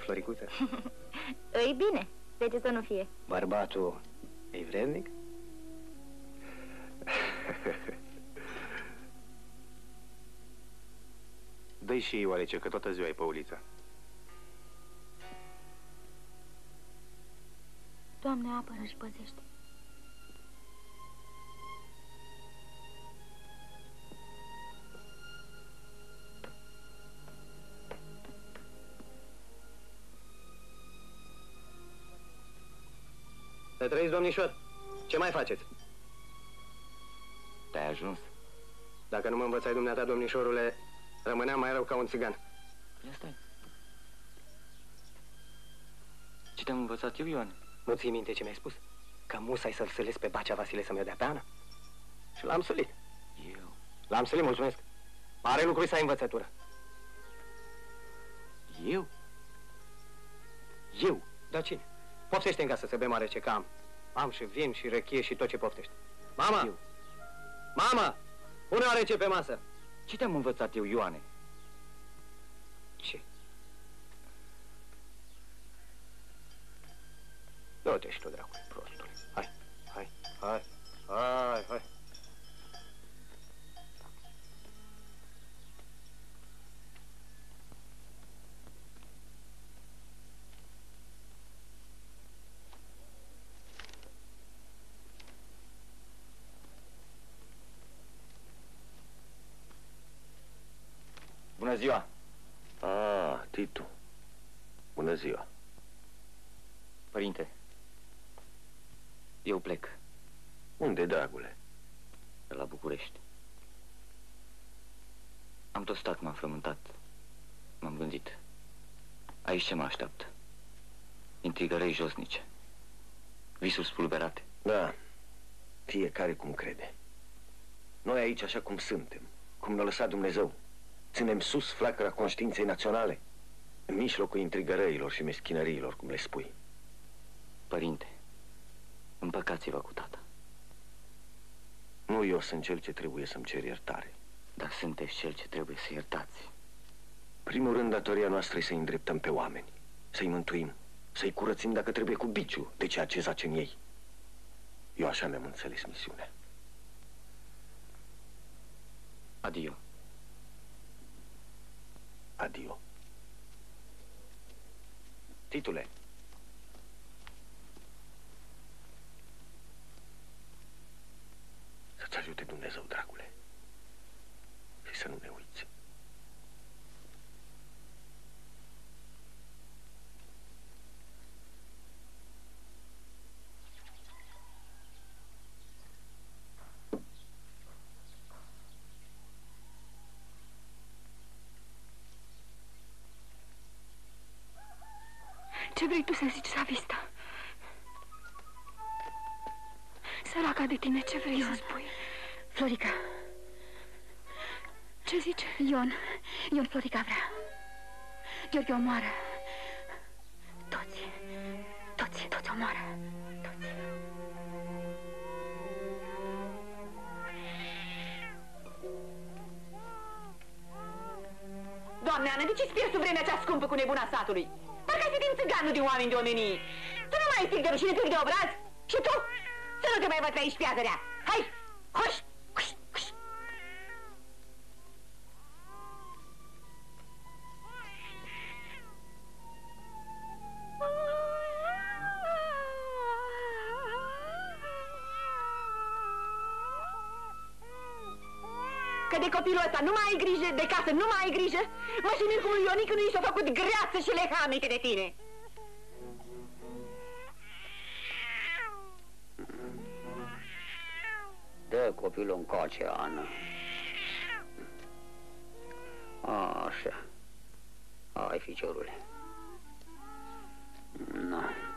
Floricuță? [laughs] Îi bine, de ce să nu fie? Bărbatul e vrednic? [laughs] Dă-i și oarece, că toată ziua e pe uliță. Doamne, apără și păzește. Trăiți, domnișor. Ce mai faceți? Te-ai ajuns? Dacă nu mă învățai dumneata, domnișorule, rămâneam mai rău ca un țigan. Ia stai. Ce te-am învățat eu, Ioan? Nu ții minte ce mi-ai spus? Că musai să-l sălesc pe Bacea Vasile să-mi o dea pe Ana? Și l-am sălit. Eu? L-am sălit, mulțumesc. Mare lucru să ai învățătură. Eu? Eu? Da cine? Poftește în casă să bem ce că am. Am și vin și răchie și tot ce poftești. Mama! Eu. Mama! Pune oarece pe masă! Ce te-am învățat eu, Ioane? Ce? Du-te și tu, dracule, prostule. Hai, hai, hai, hai, hai. Bună ziua! Ah, Titu. Bună ziua. Părinte, eu plec. Unde, dragule? La București. Am tot stat, m-am frământat. M-am gândit. Aici ce mă așteaptă? Intrigărei josnice. Visuri spulberate. Da, fiecare cum crede. Noi aici așa cum suntem, cum ne-a lăsat Dumnezeu. Ținem sus flacăra conștiinței naționale, în mijlocul intrigărăilor și meschinăriilor, cum le spui. Părinte, împăcați-vă cu tata. Nu eu sunt cel ce trebuie să-mi cer iertare. Dar sunteți cel ce trebuie să iertați. Primul rând, datoria noastră e să-i îndreptăm pe oameni, să-i mântuim, să-i curățim dacă trebuie cu biciu de ceea ce zace în ei. Eu așa mi-am înțeles misiunea. Adio. Adio. Titule, Să-ți ajute Dumnezeu, dragule. Și să nu ne uiți. Ce vrei tu să zici, Savista? Săraca de tine, ce vrei să spui? Florica, Ce zice? Ion, Ion Florica vrea. Gheorghe omoară. Toți, toți, toți omoară. Toți. Doamne, Ana, de ce-ți pierzi vremea cea scumpă cu nebuna satului? Parcă ai fi din țiganul de oameni de omenie. Tu nu mai ești de rușine, pic de obraz? Și tu? Să nu te mai văd pe aici, piatărea. Hai, hoș, copilul ăsta nu mai ai grijă, de casă nu mai ai grijă, mă și mir cum lui Ionică nu i s-a făcut greață și lehamete de tine. Dă copilul încoace, Ana. Așa. Hai, ficiorule. Nu. Hai,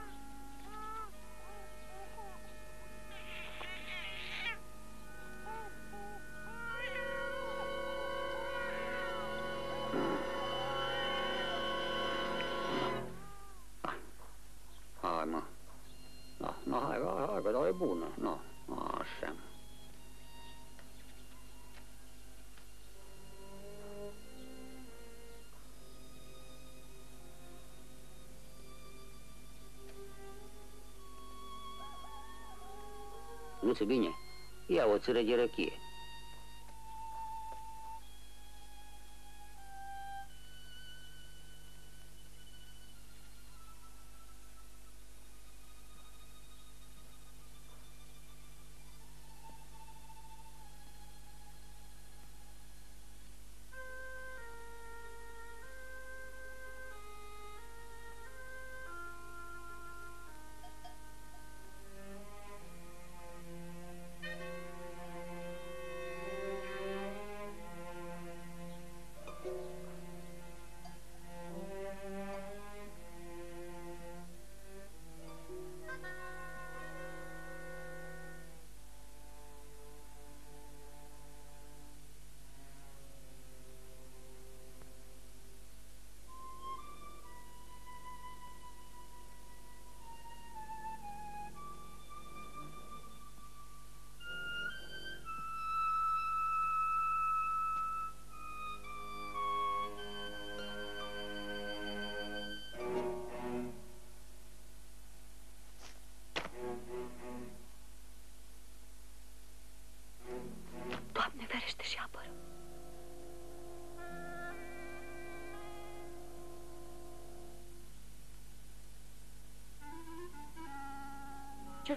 bună. No, așa. Nu-ți bine? Ia o țără de răchie.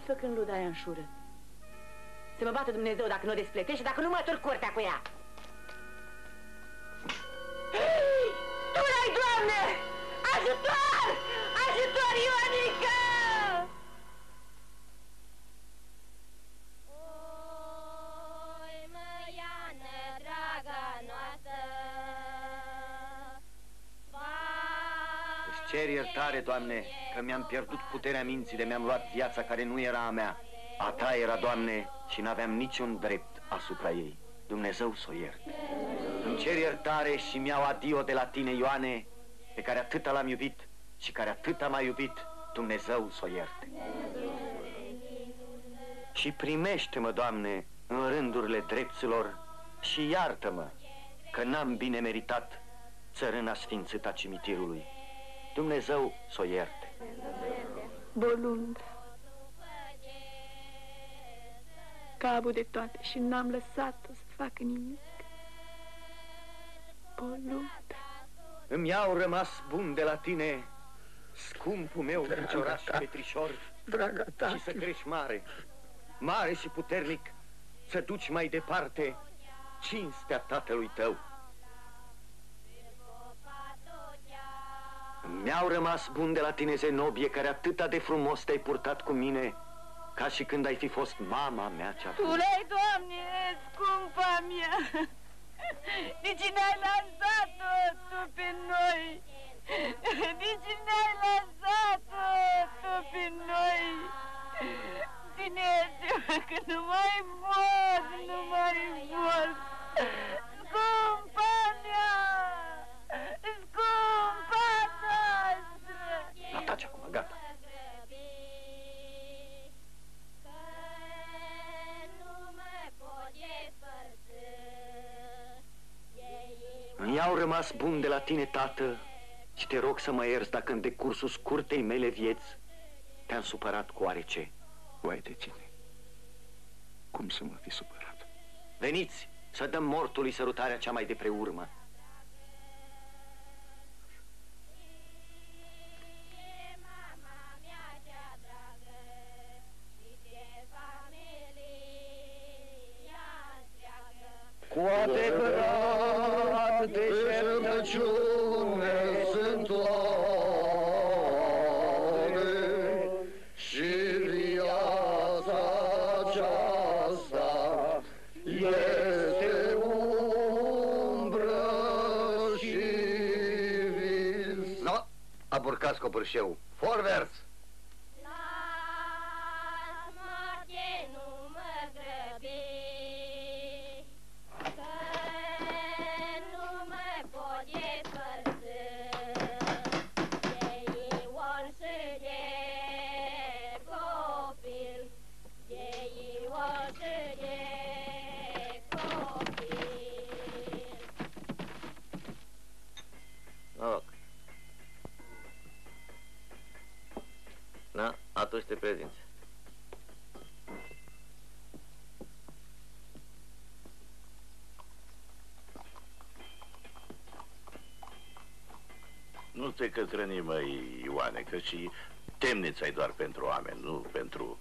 Ce-l fă când luda aia în șură? Să mă bată Dumnezeu dacă nu o despletește, dacă nu mă turc curtea cu ea. Hei! Tu n-ai, Doamne! Ajutor! Ajutor, Ioanică! Îți cer iertare, Doamne, că mi-am pierdut puterea minții de mi-am luat viața care nu era a mea. A ta era, Doamne, și n-aveam niciun drept asupra ei. Dumnezeu să o iert. Îmi cer iertare și mi-au adio de la tine, Ioane, pe care atâta l-am iubit și care atâta m-a iubit. Dumnezeu să o ierte. Și primește-mă, Doamne, în rândurile drepților și iartă-mă că n-am bine meritat țărâna sfințită a cimitirului. Dumnezeu să o ierte. Bolund. Capul de toate și n-am lăsat-o să facă nimic. Bolund. Îmi au rămas bun de la tine, scumpul meu picioraș petrișor, Draga ta. și să crești mare, mare și puternic, să duci mai departe cinstea tatălui tău. Mi-au rămas bun de la tine, Zenobie, care atâta de frumos te-ai purtat cu mine, ca și când ai fi fost mama mea cea Tu le Doamne, scumpa mea! De ce n-ai lăsat-o tu pe noi? De ce n-ai lăsat-o tu pe noi? Ține-te, că nu mai pot, nu mai pot! Scumpa mea! Scumpa noastră! La taci acum, gata. Mi-au rămas bun de la tine, tată, și te rog să mă ierți dacă în decursul scurtei mele vieți te-am supărat cu oarece. Uai de tine. Cum să mă fi supărat? Veniți să dăm mortului sărutarea cea mai de preurmă. Cu adevărat deșertăciune sunt oare și viața aceasta este umbră și vis. Cârșeu. Forvers! Noroc. Atunci te prezinți. Nu te cătrăni, măi, Ioane, că și temnița e doar pentru oameni, nu pentru...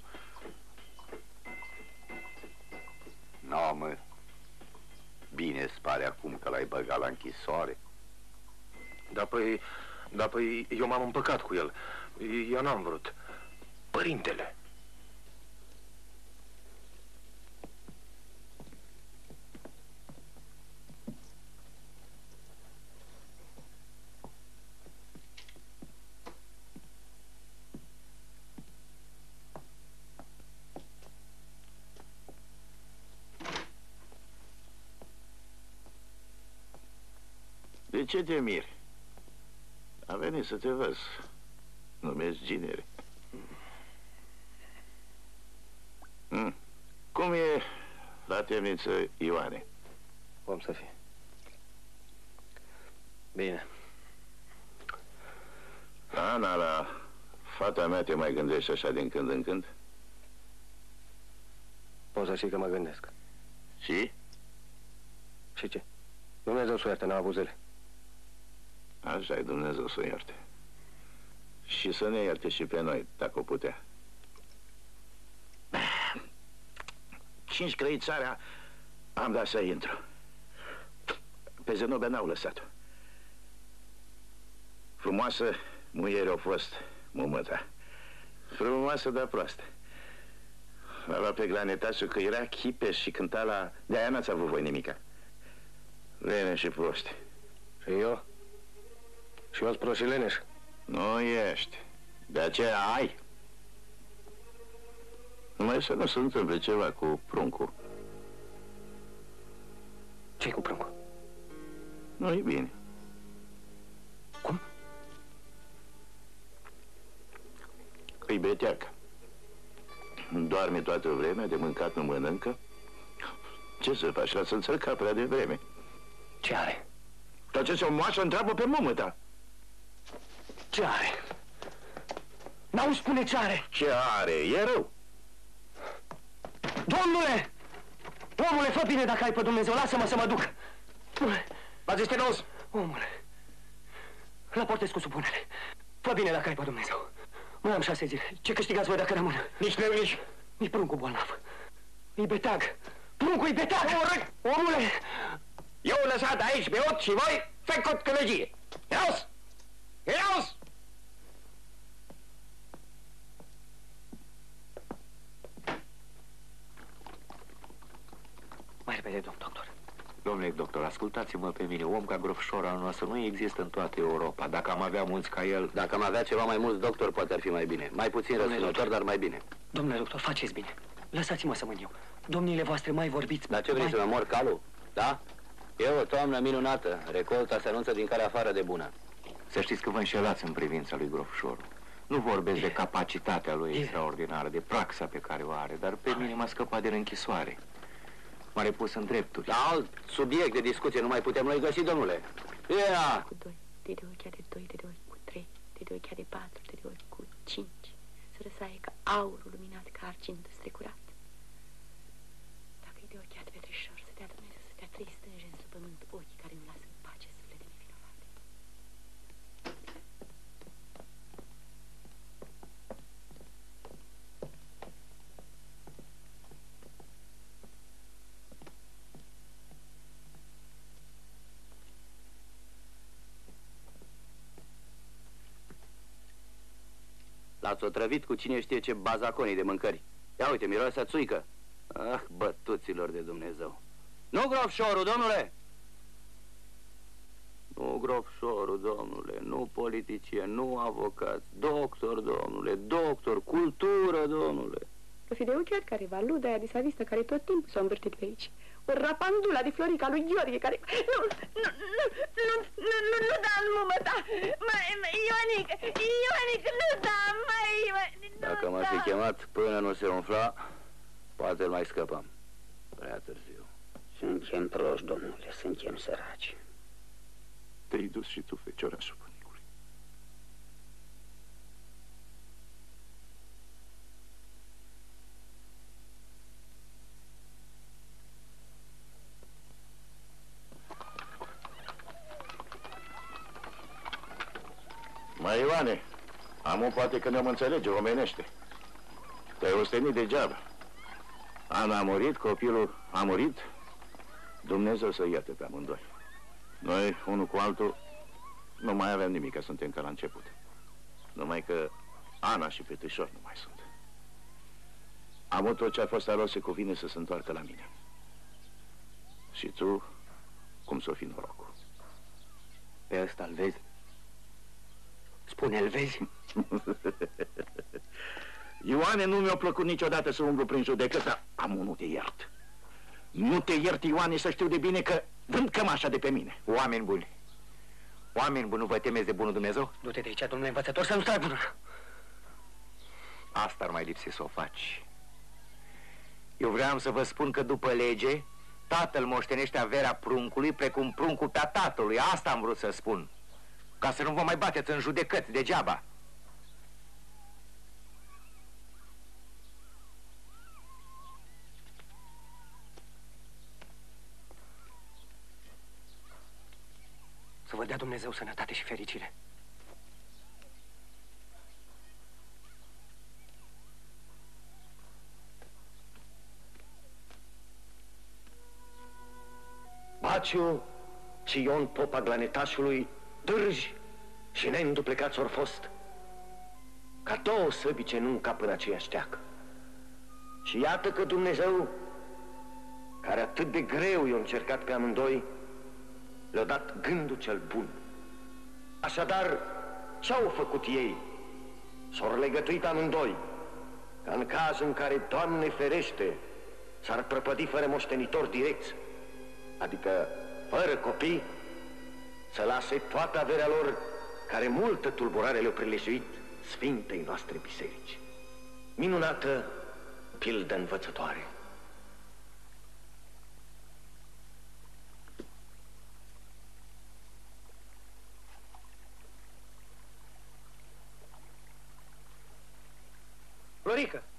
No, mă. Bine îți pare acum că l-ai băgat la închisoare. Da, păi, da, păi, eu m-am împăcat cu el. Eu n-am vrut. Părintele. De ce te miri? Am venit să te văz. Numesc ginere. Hmm. Cum e la temniță, Ioane? Cum să fie? Bine. Ana, la fata mea te mai gândești așa din când în când? Poți să știi că mă gândesc. Și? Și ce? Dumnezeu să o ierte, n-a avut zile. Așa e Dumnezeu să o ierte. Și să ne ierte și pe noi, dacă o putea. Cinci crăițarea am dat să intru. Pe Zenobia n-au lăsat-o. Frumoasă muiere a fost mumăta. Frumoasă, dar proastă. L-a luat pe glanetașul că era chipeș și cânta la... De-aia n-ați avut voi nimica. Lene și proste. Și eu? Și eu sunt prost și leneș. Nu ești. De aceea ai. Numai să nu se întâmple ceva cu pruncul. ce cu pruncul? nu e bine. Cum? Îi beteacă. Doarme toată vremea, de mâncat nu mănâncă. Ce să faci? Lasă înțărca prea devreme. Ce are? Dar ce se moașă întreabă pe mumă ta. Ce are? N-au spune ce are! Ce are? E rău. Domnule! Omule, fă bine dacă ai pe Dumnezeu, lasă-mă să mă duc! Magisteros! Omule, raportez cu supunere. Fă bine dacă ai pe Dumnezeu. Mai am șase zile. Ce câștigați voi dacă rămân? Nici greu, nici... Nici pruncul bolnav. E betag. Pruncul e betag! Urât! Omule! Eu lăsat aici pe ot și voi făcut călăgie. Ios! Ios! Mai repede, domn doctor. Domnule doctor, ascultați-mă pe mine. Om ca grofșor al nostru nu există în toată Europa. Dacă am avea mulți ca el... Dacă am avea ceva mai mulți doctor, poate ar fi mai bine. Mai puțin Domnule răspunător, doctor. dar mai bine. Domnule doctor, faceți bine. Lăsați-mă să mân eu. Domnile voastre, mai vorbiți. Dar ce vrei mai... să mă mor calul? Da? E o toamnă minunată. Recolta se anunță din care afară de bună. Să știți că vă înșelați în privința lui grofșorul. Nu vorbesc de capacitatea lui extraordinară, de praxa pe care o are, dar pe mine m-a scăpat din închisoare. M-a repus în drepturi. La alt subiect de discuție nu mai putem noi găsi, domnule. Ia! Cu doi, de de ochi de doi, de de ochi cu trei, de de ochi de patru, de de ochi cu cinci. Să răsaie ca aurul luminat, ca argint strecurat. Dacă e de ochi de petrișor, să dea Dumnezeu să dea trei stânge în sub pământ, ochii care nu lasă în pace suflete nevinovate. L-ați otrăvit cu cine știe ce bazaconii de mâncări. Ia uite, miroase a țuică. Ah, bătuților de Dumnezeu. Nu grofșorul, domnule! Nu gropșorul, domnule, nu politician, nu avocat, doctor, domnule, doctor, cultură, domnule. Lo fideochiat care va luda aia de savistă care tot timpul s-a învârtit pe aici. O rapandula de Florica lui Gheorghe care... Nu, nu, nu, nu, nu, nu, nu da în mumă ta! Mai, Ionic, Ionic, nu da, mai, Ionic, nu Dacă m-ar da. fi chemat până nu se umfla, poate îl mai scăpăm. Prea târziu. Suntem proști, domnule, suntem săraci. Te-ai dus și tu, feciorașul Mai Ioane, amu poate că ne-am înțelege omenește. Te-ai ostenit degeaba. Ana a murit, copilul a murit. Dumnezeu să ierte pe amândoi. Noi, unul cu altul, nu mai avem nimic, că suntem ca la început. Numai că Ana și Petrișor nu mai sunt. Am tot ce a fost al lor se cuvine să se întoarcă la mine. Și tu, cum să o fi norocul? Pe ăsta îl vezi? Spune-l vezi? [laughs] Ioane, nu mi-a plăcut niciodată să umblu prin judecătă. Am nu te iert. Nu te iert, Ioane, să știu de bine că vând cămașa de pe mine. Oameni buni, oameni buni, nu vă temeți de bunul Dumnezeu? Du-te de aici, domnule învățător, să nu stai bună. Asta ar mai lipsi să o faci. Eu vreau să vă spun că după lege, tatăl moștenește averea pruncului precum pruncul pe a tatălui. Asta am vrut să spun. Ca să nu vă mai bateți în judecăți degeaba. Să vă dea Dumnezeu sănătate și fericire. Baciu și Ion Popa Glanetașului, târji și neînduplecați ori fost, ca două săbi ce nu încap în aceeași teacă. Și iată că Dumnezeu, care atât de greu i-a încercat pe amândoi, le-a dat gândul cel bun. Așadar, ce-au făcut ei? S-au legătuit amândoi, ca în caz în care, Doamne ferește, s-ar prăpădi fără moștenitor direct, adică fără copii, să lase toată averea lor, care multă tulburare le-au prilejuit Sfintei noastre biserici. Minunată pildă învățătoare. Florica! Florica!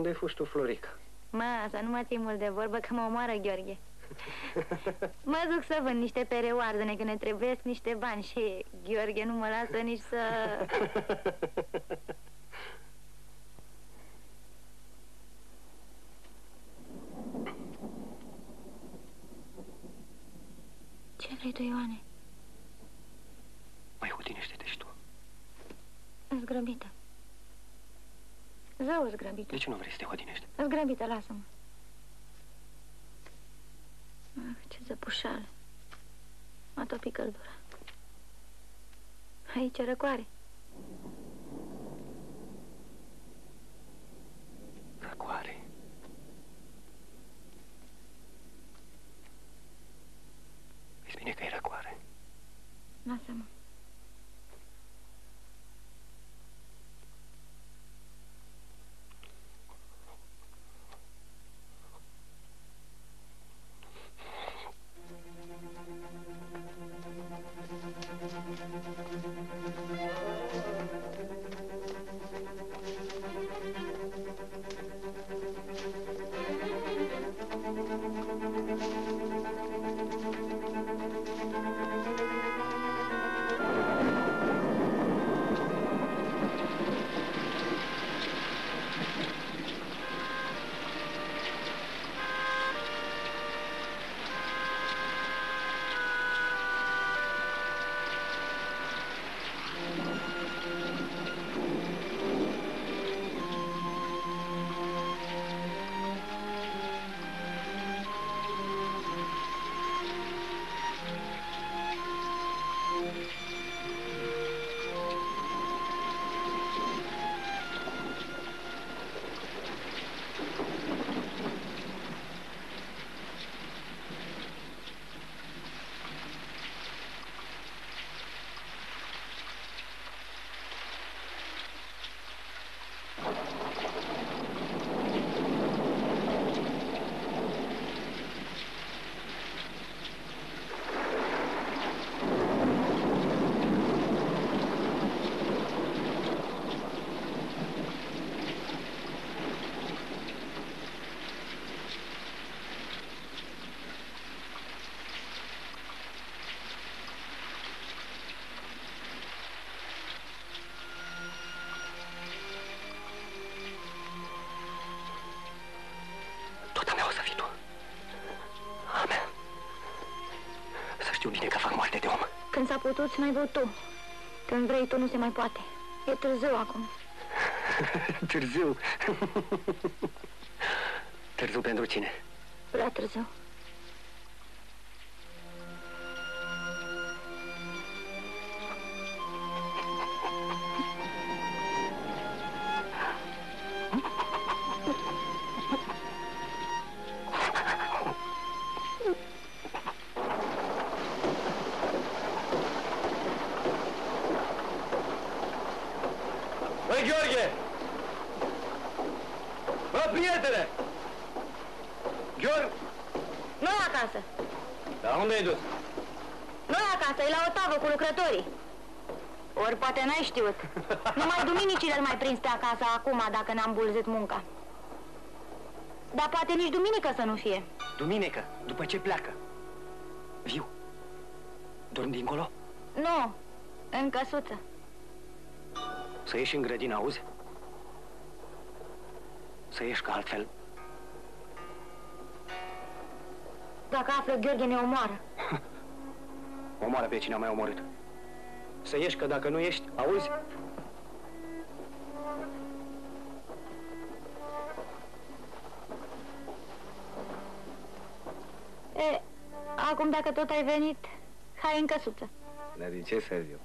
Unde ai fost tu, Florica? Mă, să nu mă ții mult de vorbă că mă omoară Gheorghe. [laughs] mă duc să vând niște pereoardene, că ne trebuie niște bani și Gheorghe nu mă lasă nici să... [laughs] Ce vrei tu, Ioane? Mai hutinește-te și tu. Zgrăbită. Zău zgrăbită. De ce nu vrei să te hodinești? Zgrăbită, lasă-mă. Ah, ce zăpușală. M-a topit căldura. Aici e răcoare. Răcoare. Vezi bine că e răcoare. Lasă-mă. Putut, n-ai vrut tu. Când vrei tu, nu se mai poate. E târziu acum. [laughs] Târziu. [laughs] Târziu pentru cine? Prea târziu. Poate n-ai știut. Numai duminicile îl mai prins pe acasă acum, dacă n-am bulzit munca. Dar poate nici duminică să nu fie. Duminică, după ce pleacă. Viu. Dorm dincolo? Nu, în căsuță. Să ieși în grădină, auzi? Să ieși că altfel... Dacă află Gheorghe ne omoară. [laughs] Omoară pe cine a mai omorât. Să ieși că dacă nu ești, auzi? Acum dacă tot ai venit, hai în căsuță. Dar de ce să viu?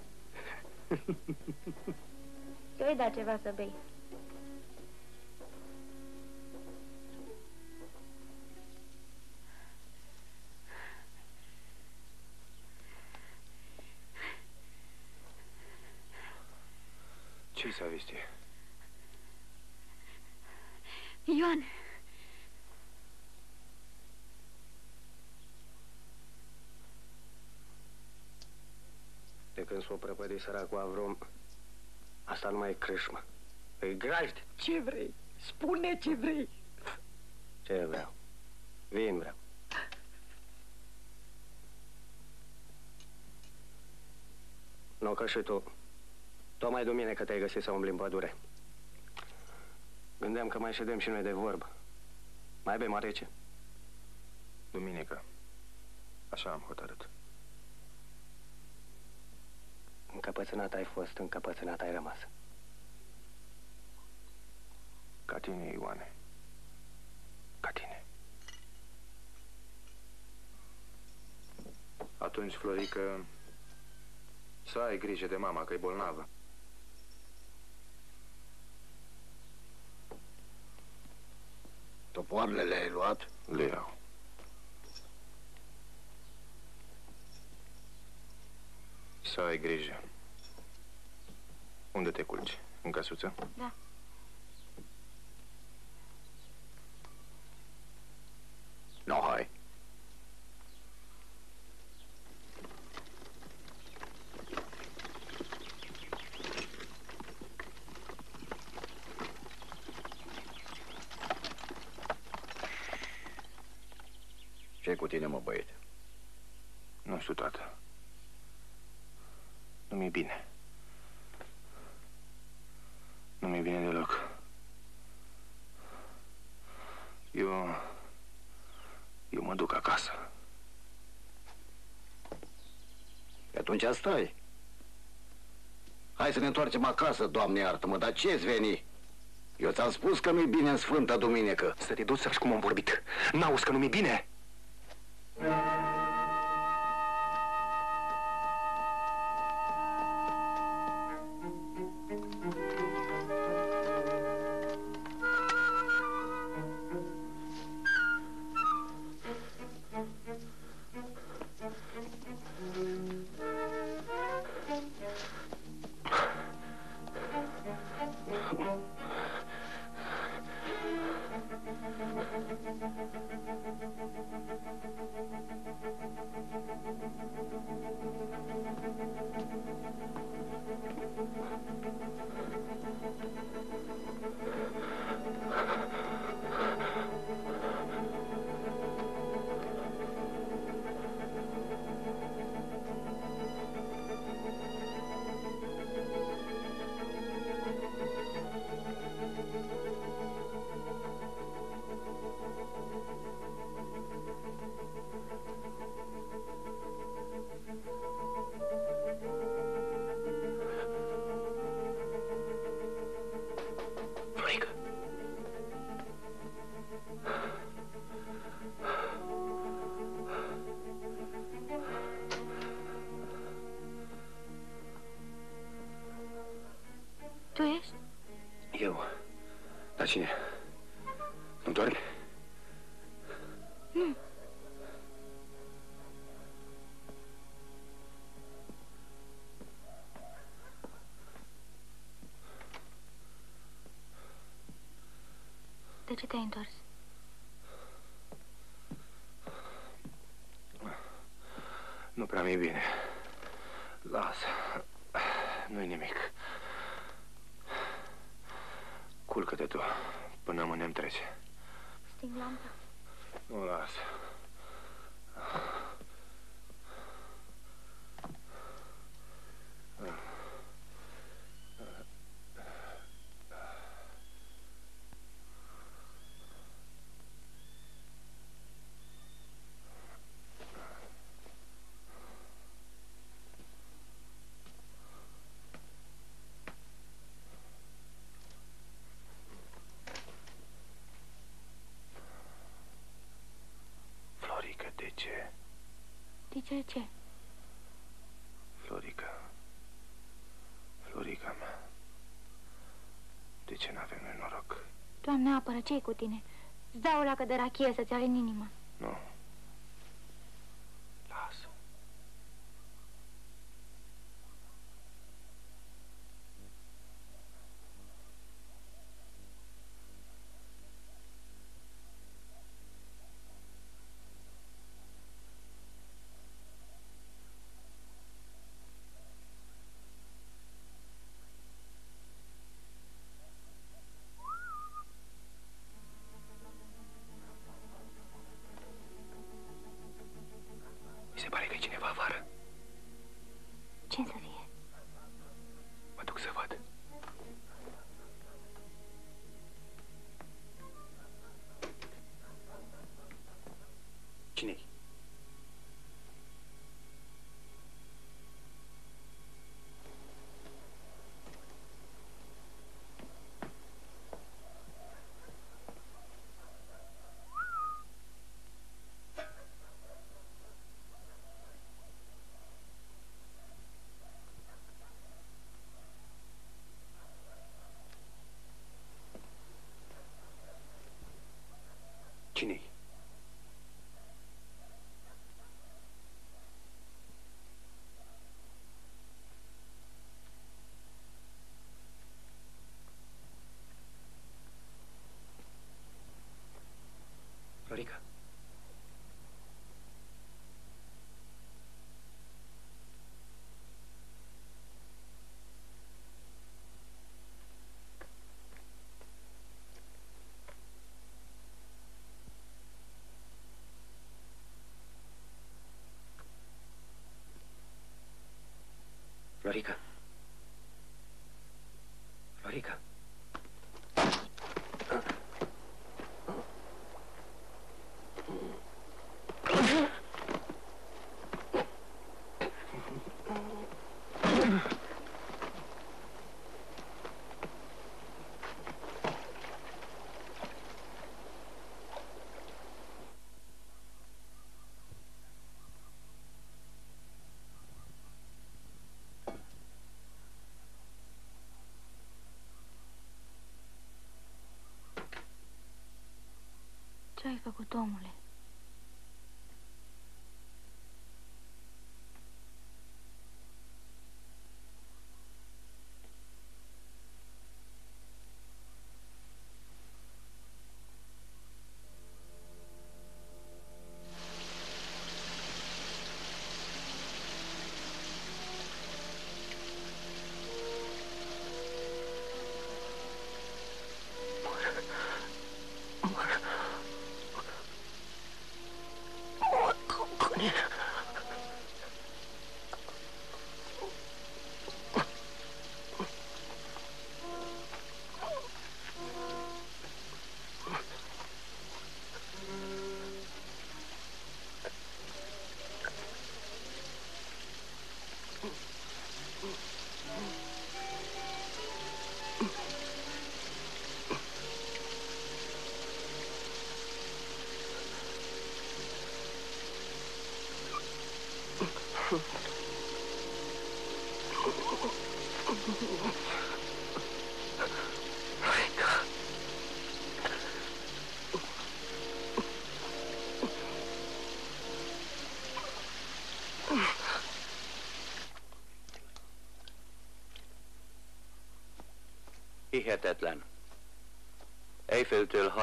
Ți-o da ceva să bei. Ce-i Savistie? Ioan, De când s-o prăpădit săracul Avrom, asta nu mai e crâșmă. E grajd. ce vrei? Spune ce vrei. Ce vreau? Vin vreau. Nu, că și tu. Tocmai duminică te-ai găsit să umbli în pădure. Gândeam că mai ședem și noi de vorbă. Mai bem rece? Duminică. Așa am hotărât. Încăpățânat ai fost, încăpățânat ai rămas. Ca tine, Ioane. Ca tine. Atunci, Florică, să ai grijă de mama, că e bolnavă. Topoarele le-ai luat? Le iau. Să ai grijă. Unde te culci? În căsuță? Da. No, hai. ce cu tine, mă, băiete? Nu știu, tată. Nu mi-e bine. Nu mi-e bine deloc. Eu... Eu mă duc acasă. Pe atunci stai. Hai să ne întoarcem acasă, Doamne iartă-mă, dar ce-ți veni? Eu ți-am spus că nu-i bine în Sfânta Duminică. Să te duci să cum am vorbit. N-auzi că nu mi-e bine? Dar cine? Nu dormi? Nu. De ce te-ai întors? Nu prea mi-e bine. Lasă. Nu-i nimic. Culcă-te tu, până mâine îmi trece. Sting lampa. Nu, lasă. Florica, de ce? De ce ce? Florica. Florica mea. De ce n-avem noi noroc? Doamne, apără, ce cu tine? Îți dau o lacă de rachie să-ți are în inimă. Se pare că e cineva afară. Ce să fie? Mă duc să văd. Cine-i? Cine-i? Florica. Florica. Florica. Ce ai făcut, omule? Mm-hmm.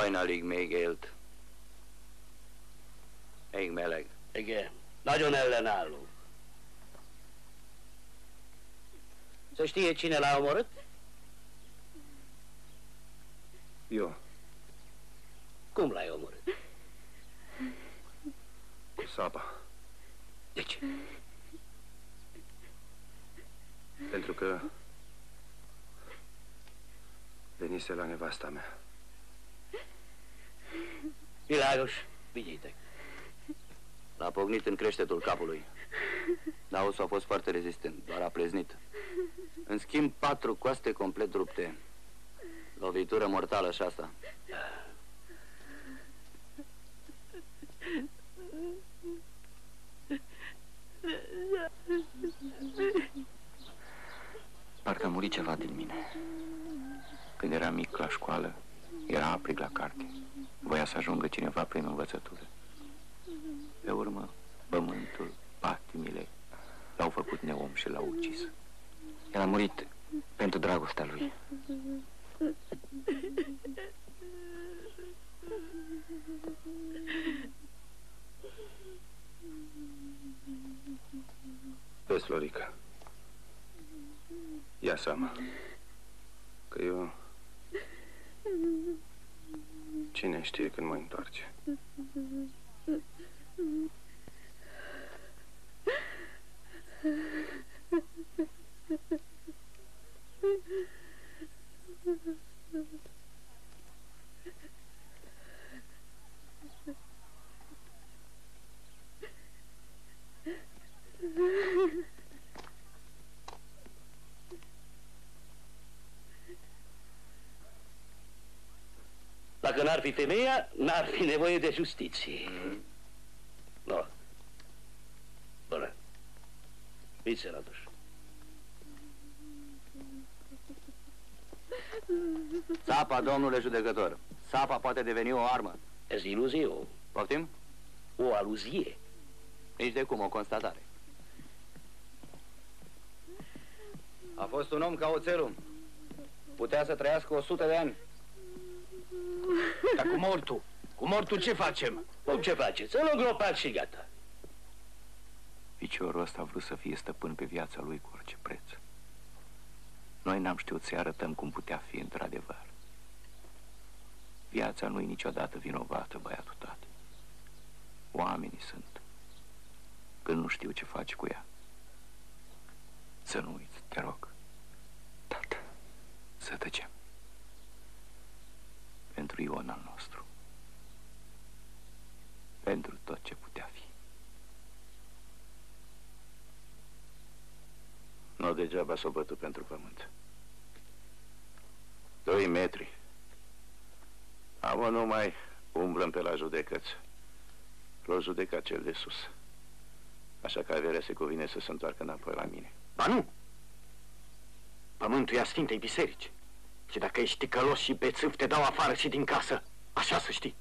Hajnalig még élt. Még meleg. Igen, nagyon ellenálló. Să știe cine l-a omorât? Eu, Cum l-ai omorât? cu sapa. De ce? Pentru că venise la nevasta mea. Milagos, vidite. L-a pognit în creștetul capului. Dar osul a fost foarte rezistent, doar a pleznit. În schimb, patru coaste complet rupte. Lovitură mortală și asta. Parcă a murit ceva din mine. Când era mic la școală, era aprig la carte. Voia să ajungă cineva prin învățătură. Pe urmă, pământul, patimile, l-au făcut neom și l-au ucis. El a murit pentru dragostea lui. Vezi, Florica, ia seama că eu... Cine știe când mă întoarce? Dacă n-ar fi femeia, n-ar fi nevoie de justiție. Nu. Bună. Fiți sănătoși. Sapa, domnule judecător. Sapa poate deveni o armă. Este iluzie, o... Poftim? O aluzie. Nici de cum o constatare. A fost un om ca oțelul. Putea să trăiască o sută de ani. Dar cu mortul? Cu mortul ce facem? Cum ce faceți? Să-l îngropați și gata. Piciorul ăsta a vrut să fie stăpân pe viața lui cu orice preț. Noi n-am știut să-i arătăm cum putea fi într-adevăr. Viața nu-i niciodată vinovată, băiatul tată. Oamenii sunt. Când nu știu ce faci cu ea. Să nu uiți, te rog. Tată, să tăcem. Pentru Ion al nostru. Pentru tot ce putea fi. Nu degeaba s-o bătut pentru pământ. Doi metri. Amă numai umblăm pe la judecăți. L-o judeca cel de sus. Așa că averea se cuvine să se întoarcă înapoi la mine. Ba nu! Pământul e a Sfintei Biserici. Și dacă ești ticălos și bețâv, te dau afară și din casă. Așa să știi.